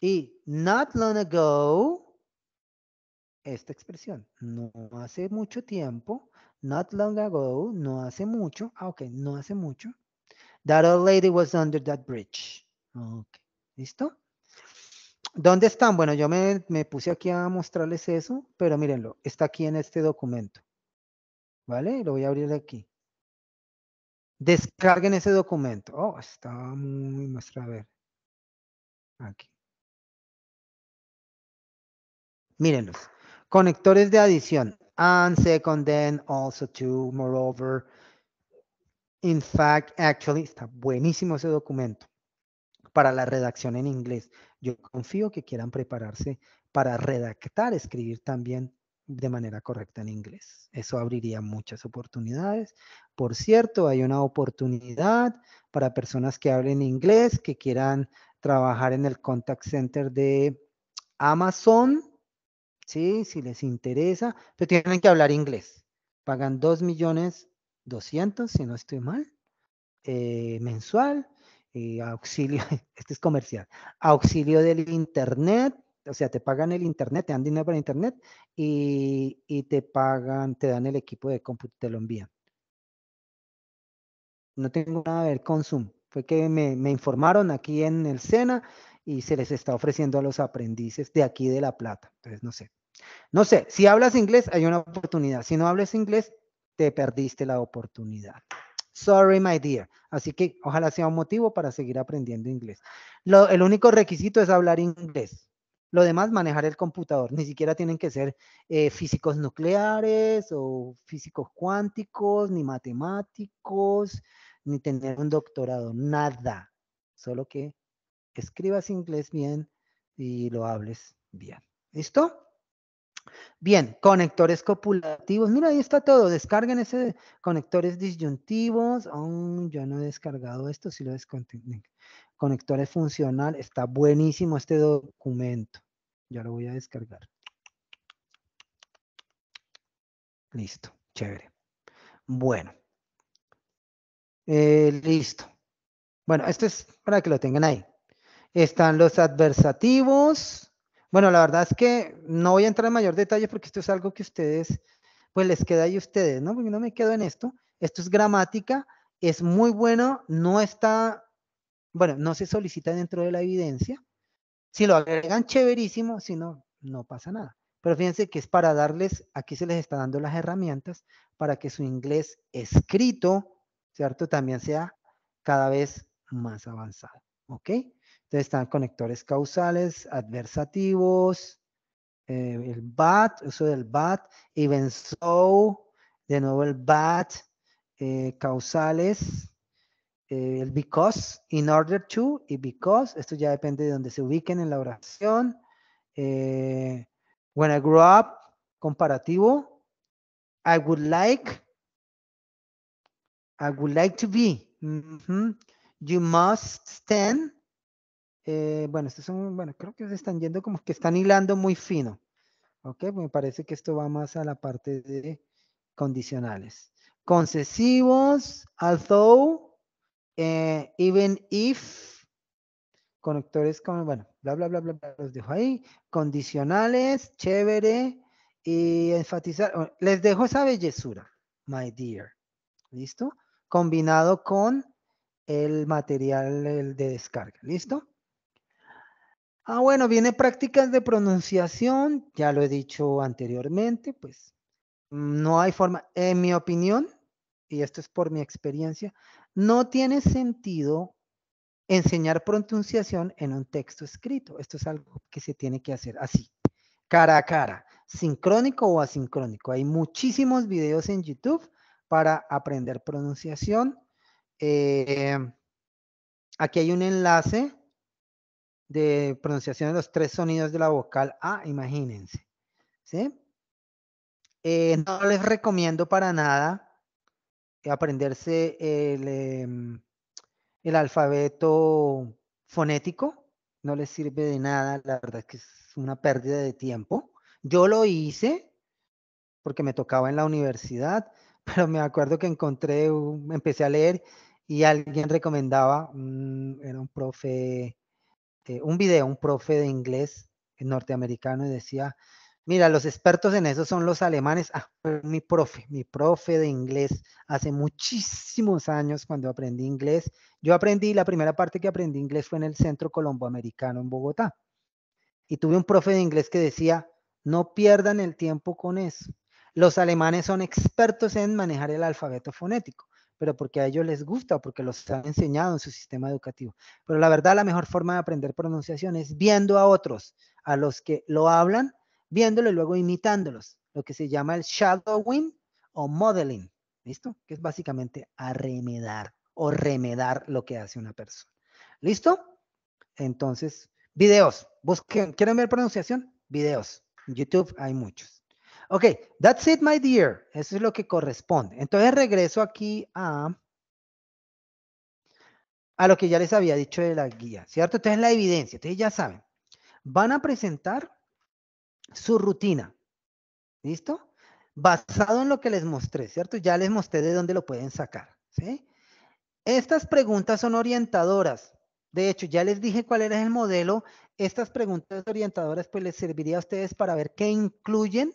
Y not long ago, esta expresión, no hace mucho tiempo, not long ago, no hace mucho, ah, ok, no hace mucho, that old lady was under that bridge. Ok, ¿listo? ¿Dónde están? Bueno, yo me, me puse aquí a mostrarles eso, pero mírenlo, está aquí en este documento. ¿Vale? Lo voy a abrir aquí. Descarguen ese documento. Oh, está muy, muestra a ver. Aquí. Mírenlos. Conectores de adición. And, second, then, also, to, moreover. In fact, actually, está buenísimo ese documento para la redacción en inglés. Yo confío que quieran prepararse para redactar, escribir también de manera correcta en inglés. Eso abriría muchas oportunidades. Por cierto, hay una oportunidad para personas que hablen inglés, que quieran trabajar en el contact center de Amazon, ¿sí? Si les interesa, pero tienen que hablar inglés. Pagan 2 millones 200, si no estoy mal, eh, mensual. Y auxilio, este es comercial, auxilio del internet, o sea, te pagan el internet, te dan dinero para internet y, y te pagan, te dan el equipo de cómputo, te lo envían. No tengo nada que ver con Zoom. Fue que me, me informaron aquí en el SENA y se les está ofreciendo a los aprendices de aquí de La Plata. Entonces, no sé. No sé, si hablas inglés hay una oportunidad. Si no hablas inglés, te perdiste la oportunidad. Sorry, my dear. Así que ojalá sea un motivo para seguir aprendiendo inglés. Lo, el único requisito es hablar inglés. Lo demás, manejar el computador. Ni siquiera tienen que ser eh, físicos nucleares o físicos cuánticos, ni matemáticos, ni tener un doctorado. Nada. Solo que escribas inglés bien y lo hables bien. ¿Listo? Bien, conectores copulativos. Mira, ahí está todo. Descarguen ese conectores disyuntivos. Oh, yo no he descargado esto, si lo descontinué. Conectores funcional. Está buenísimo este documento. Ya lo voy a descargar. Listo, chévere. Bueno. Eh, listo. Bueno, esto es para que lo tengan ahí. Están los adversativos. Bueno, la verdad es que no voy a entrar en mayor detalle porque esto es algo que ustedes, pues les queda ahí a ustedes, ¿no? Porque no me quedo en esto. Esto es gramática, es muy bueno, no está, bueno, no se solicita dentro de la evidencia. Si lo agregan, chéverísimo, si no, no pasa nada. Pero fíjense que es para darles, aquí se les está dando las herramientas para que su inglés escrito, ¿cierto? También sea cada vez más avanzado, ¿ok? Entonces están conectores causales, adversativos, eh, el BAT, uso del BAT, even so, de nuevo el BAT, eh, causales, eh, el because, in order to y because, esto ya depende de donde se ubiquen en la oración. when I grew up, comparativo, I would like, I would like to be. You must stand, eh, bueno, estos son, bueno, creo que se están yendo como que están hilando muy fino. Ok, me parece que esto va más a la parte de condicionales. Concesivos, although, eh, even if, conectores con, bueno, bla, bla, bla, bla, los dejo ahí. Condicionales, chévere. Y enfatizar, les dejo esa bellezura, my dear. ¿Listo? Combinado con el material de descarga. ¿Listo? Ah, bueno, viene prácticas de pronunciación, ya lo he dicho anteriormente, pues no hay forma, en mi opinión, y esto es por mi experiencia, no tiene sentido enseñar pronunciación en un texto escrito. Esto es algo que se tiene que hacer así, cara a cara, sincrónico o asincrónico. Hay muchísimos videos en YouTube para aprender pronunciación. Eh, aquí hay un enlace de pronunciación de los tres sonidos de la vocal A, imagínense. ¿sí? Eh, no les recomiendo para nada aprenderse el, em, el alfabeto fonético. No les sirve de nada, la verdad es que es una pérdida de tiempo. Yo lo hice porque me tocaba en la universidad, pero me acuerdo que encontré, empecé a leer y alguien recomendaba, era un profe este, un video, un profe de inglés norteamericano y decía, mira, los expertos en eso son los alemanes. Ah, mi profe, mi profe de inglés hace muchísimos años cuando aprendí inglés. Yo aprendí, la primera parte que aprendí inglés fue en el Centro Colomboamericano en Bogotá. Y tuve un profe de inglés que decía, no pierdan el tiempo con eso. Los alemanes son expertos en manejar el alfabeto fonético pero porque a ellos les gusta o porque los han enseñado en su sistema educativo. Pero la verdad, la mejor forma de aprender pronunciación es viendo a otros, a los que lo hablan, viéndolo y luego imitándolos, lo que se llama el shadowing o modeling, ¿listo? Que es básicamente arremedar o remedar lo que hace una persona. ¿Listo? Entonces, videos. Busquen, ¿quieren ver pronunciación? Videos. En YouTube hay muchos. Ok, that's it, my dear. Eso es lo que corresponde. Entonces regreso aquí a, a lo que ya les había dicho de la guía, ¿cierto? Entonces la evidencia. Entonces ya saben, van a presentar su rutina. ¿Listo? Basado en lo que les mostré, ¿cierto? Ya les mostré de dónde lo pueden sacar. ¿sí? Estas preguntas son orientadoras. De hecho, ya les dije cuál era el modelo. Estas preguntas orientadoras pues les serviría a ustedes para ver qué incluyen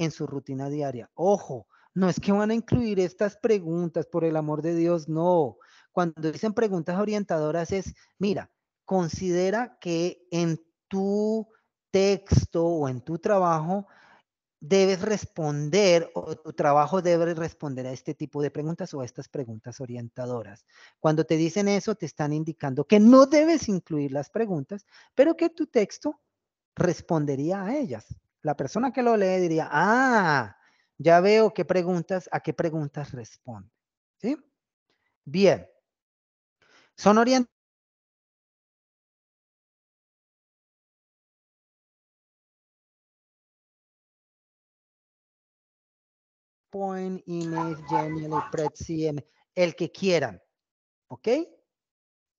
en su rutina diaria. Ojo, no es que van a incluir estas preguntas, por el amor de Dios, no. Cuando dicen preguntas orientadoras es, mira, considera que en tu texto o en tu trabajo debes responder o tu trabajo debe responder a este tipo de preguntas o a estas preguntas orientadoras. Cuando te dicen eso, te están indicando que no debes incluir las preguntas, pero que tu texto respondería a ellas. La persona que lo lee diría, ah, ya veo qué preguntas, a qué preguntas responde. ¿Sí? Bien. Son orientados Point, Genially, Prezi, M, el que quieran. ¿Ok?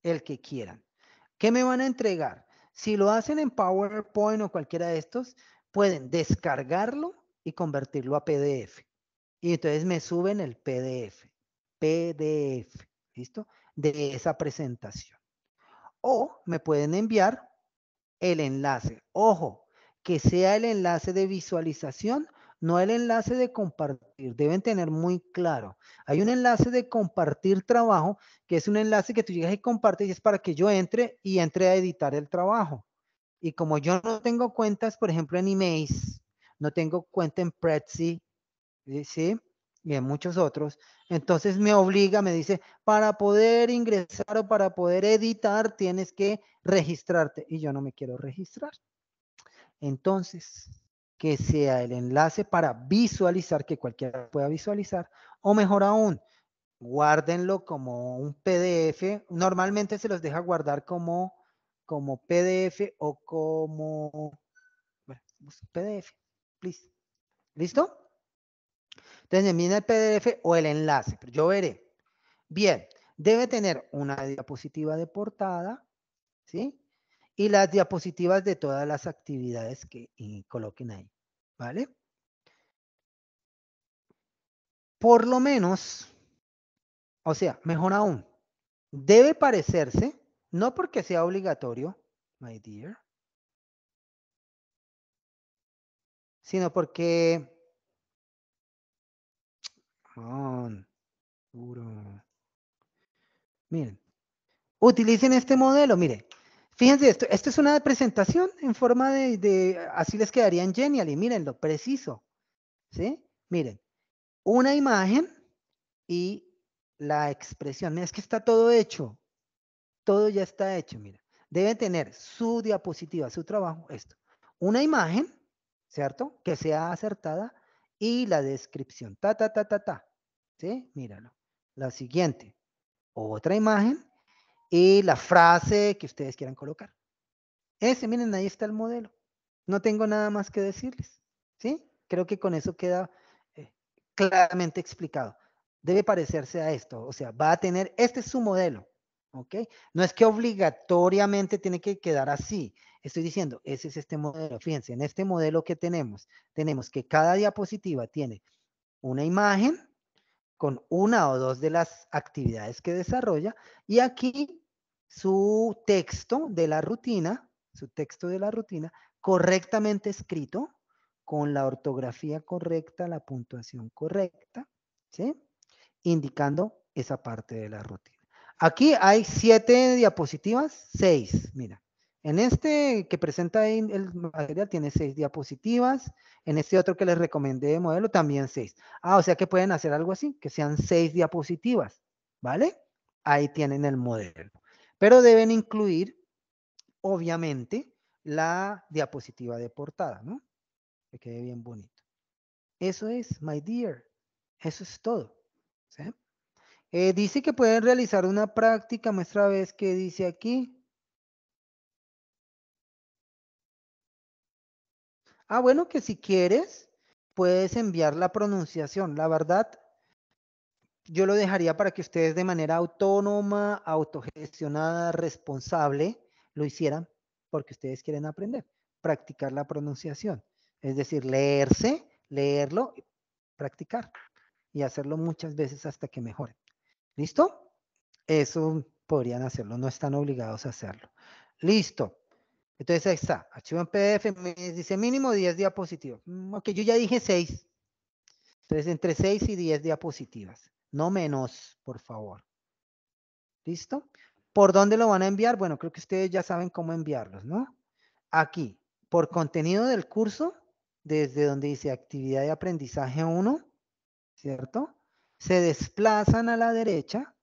El que quieran. ¿Qué me van a entregar? Si lo hacen en PowerPoint o cualquiera de estos, pueden descargarlo y convertirlo a PDF. Y entonces me suben el PDF. PDF. ¿Listo? De esa presentación. O me pueden enviar el enlace. Ojo, que sea el enlace de visualización no el enlace de compartir. Deben tener muy claro. Hay un enlace de compartir trabajo, que es un enlace que tú llegas y compartes y es para que yo entre y entre a editar el trabajo. Y como yo no tengo cuentas, por ejemplo, en emails, no tengo cuenta en Prezi, ¿sí? Y en muchos otros, entonces me obliga, me dice, para poder ingresar o para poder editar, tienes que registrarte. Y yo no me quiero registrar. Entonces, que sea el enlace para visualizar, que cualquiera pueda visualizar, o mejor aún, guárdenlo como un PDF. Normalmente se los deja guardar como, como PDF o como PDF, please. ¿Listo? Entonces envíen el PDF o el enlace, yo veré. Bien, debe tener una diapositiva de portada, ¿sí? y las diapositivas de todas las actividades que coloquen ahí. ¿Vale? Por lo menos, o sea, mejor aún, debe parecerse, no porque sea obligatorio, my dear, sino porque... Miren, utilicen este modelo, mire, Fíjense esto, esto es una presentación en forma de, así les quedaría en Genially, mírenlo, preciso, ¿sí? Miren, una imagen y la expresión, es que está todo hecho, todo ya está hecho, mira. Debe tener su diapositiva, su trabajo, esto. Una imagen, ¿cierto? Que sea acertada y la descripción, ta, ta, ta, ta, ta, ¿sí? Míralo. La siguiente, otra imagen y la frase que ustedes quieran colocar. Ese, miren, ahí está el modelo. No tengo nada más que decirles. ¿Sí? Creo que con eso queda eh, claramente explicado. Debe parecerse a esto. O sea, va a tener, este es su modelo. ¿Ok? No es que obligatoriamente tiene que quedar así. Estoy diciendo, ese es este modelo. Fíjense, en este modelo que tenemos, tenemos que cada diapositiva tiene una imagen con una o dos de las actividades que desarrolla y aquí su texto de la rutina, su texto de la rutina, correctamente escrito, con la ortografía correcta, la puntuación correcta, ¿sí? Indicando esa parte de la rutina. Aquí hay siete diapositivas, seis, mira. En este que presenta ahí el material tiene seis diapositivas. En este otro que les recomendé de modelo también seis. Ah, o sea que pueden hacer algo así, que sean seis diapositivas, ¿vale? Ahí tienen el modelo. Pero deben incluir, obviamente, la diapositiva de portada, ¿no? Que quede bien bonito. Eso es, my dear. Eso es todo. Eh, dice que pueden realizar una práctica, muestra vez que dice aquí. Ah, bueno, que si quieres, puedes enviar la pronunciación. La verdad, yo lo dejaría para que ustedes de manera autónoma, autogestionada, responsable, lo hicieran porque ustedes quieren aprender, practicar la pronunciación. Es decir, leerse, leerlo, practicar y hacerlo muchas veces hasta que mejoren. ¿Listo? Eso podrían hacerlo, no están obligados a hacerlo. Listo. Entonces ahí está, archivo en PDF, me dice mínimo 10 diapositivas. Mm, ok, yo ya dije 6. Entonces entre 6 y 10 diapositivas no menos, por favor. ¿Listo? ¿Por dónde lo van a enviar? Bueno, creo que ustedes ya saben cómo enviarlos, ¿no? Aquí, por contenido del curso, desde donde dice actividad de aprendizaje 1, ¿cierto? Se desplazan a la derecha.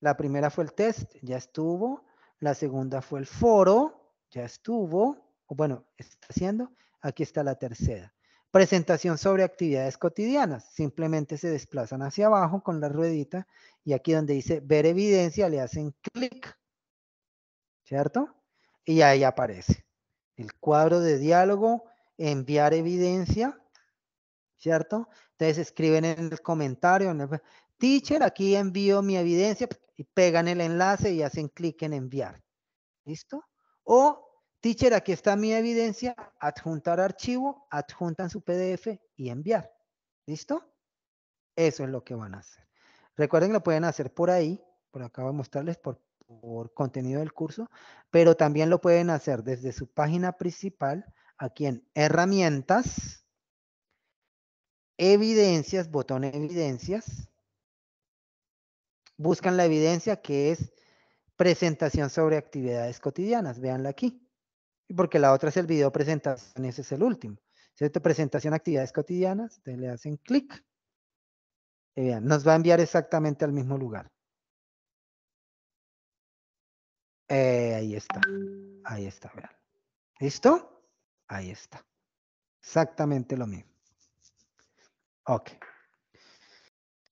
La primera fue el test, ya estuvo. La segunda fue el foro, ya estuvo. bueno, está haciendo, aquí está la tercera. Presentación sobre actividades cotidianas. Simplemente se desplazan hacia abajo con la ruedita y aquí donde dice ver evidencia le hacen clic. ¿Cierto? Y ahí aparece el cuadro de diálogo, enviar evidencia, ¿cierto? Entonces escriben en el comentario, teacher, aquí envío mi evidencia y pegan el enlace y hacen clic en enviar. ¿Listo? O Teacher, aquí está mi evidencia, adjuntar archivo, adjuntan su PDF y enviar. ¿Listo? Eso es lo que van a hacer. Recuerden que lo pueden hacer por ahí, por acá voy a mostrarles por, por contenido del curso, pero también lo pueden hacer desde su página principal, aquí en herramientas, evidencias, botón evidencias, buscan la evidencia que es presentación sobre actividades cotidianas, véanla aquí porque la otra es el video presentación, ese es el último. ¿Cierto? Presentación, actividades cotidianas, entonces le hacen clic. Y vean, nos va a enviar exactamente al mismo lugar. Eh, ahí está. Ahí está, vean. ¿Listo? Ahí está. Exactamente lo mismo. Ok.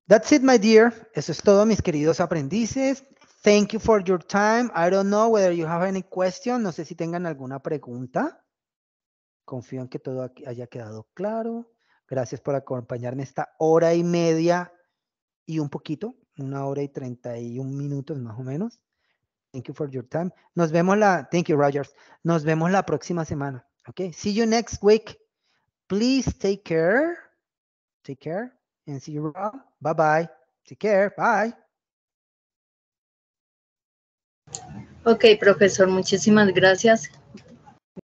That's it, my dear. Eso es todo, mis queridos aprendices. Thank you for your time. I don't know whether you have any question. No sé si tengan alguna pregunta. Confío en que todo haya quedado claro. Gracias por acompañarme esta hora y media y un poquito, una hora y treinta y un minutos más o menos. Thank you for your time. Nos vemos la, thank you, Rogers. Nos vemos la próxima semana. Okay. See you next week. Please take care. Take care and see you around. Bye bye. Take care. Bye. Ok, profesor, muchísimas gracias.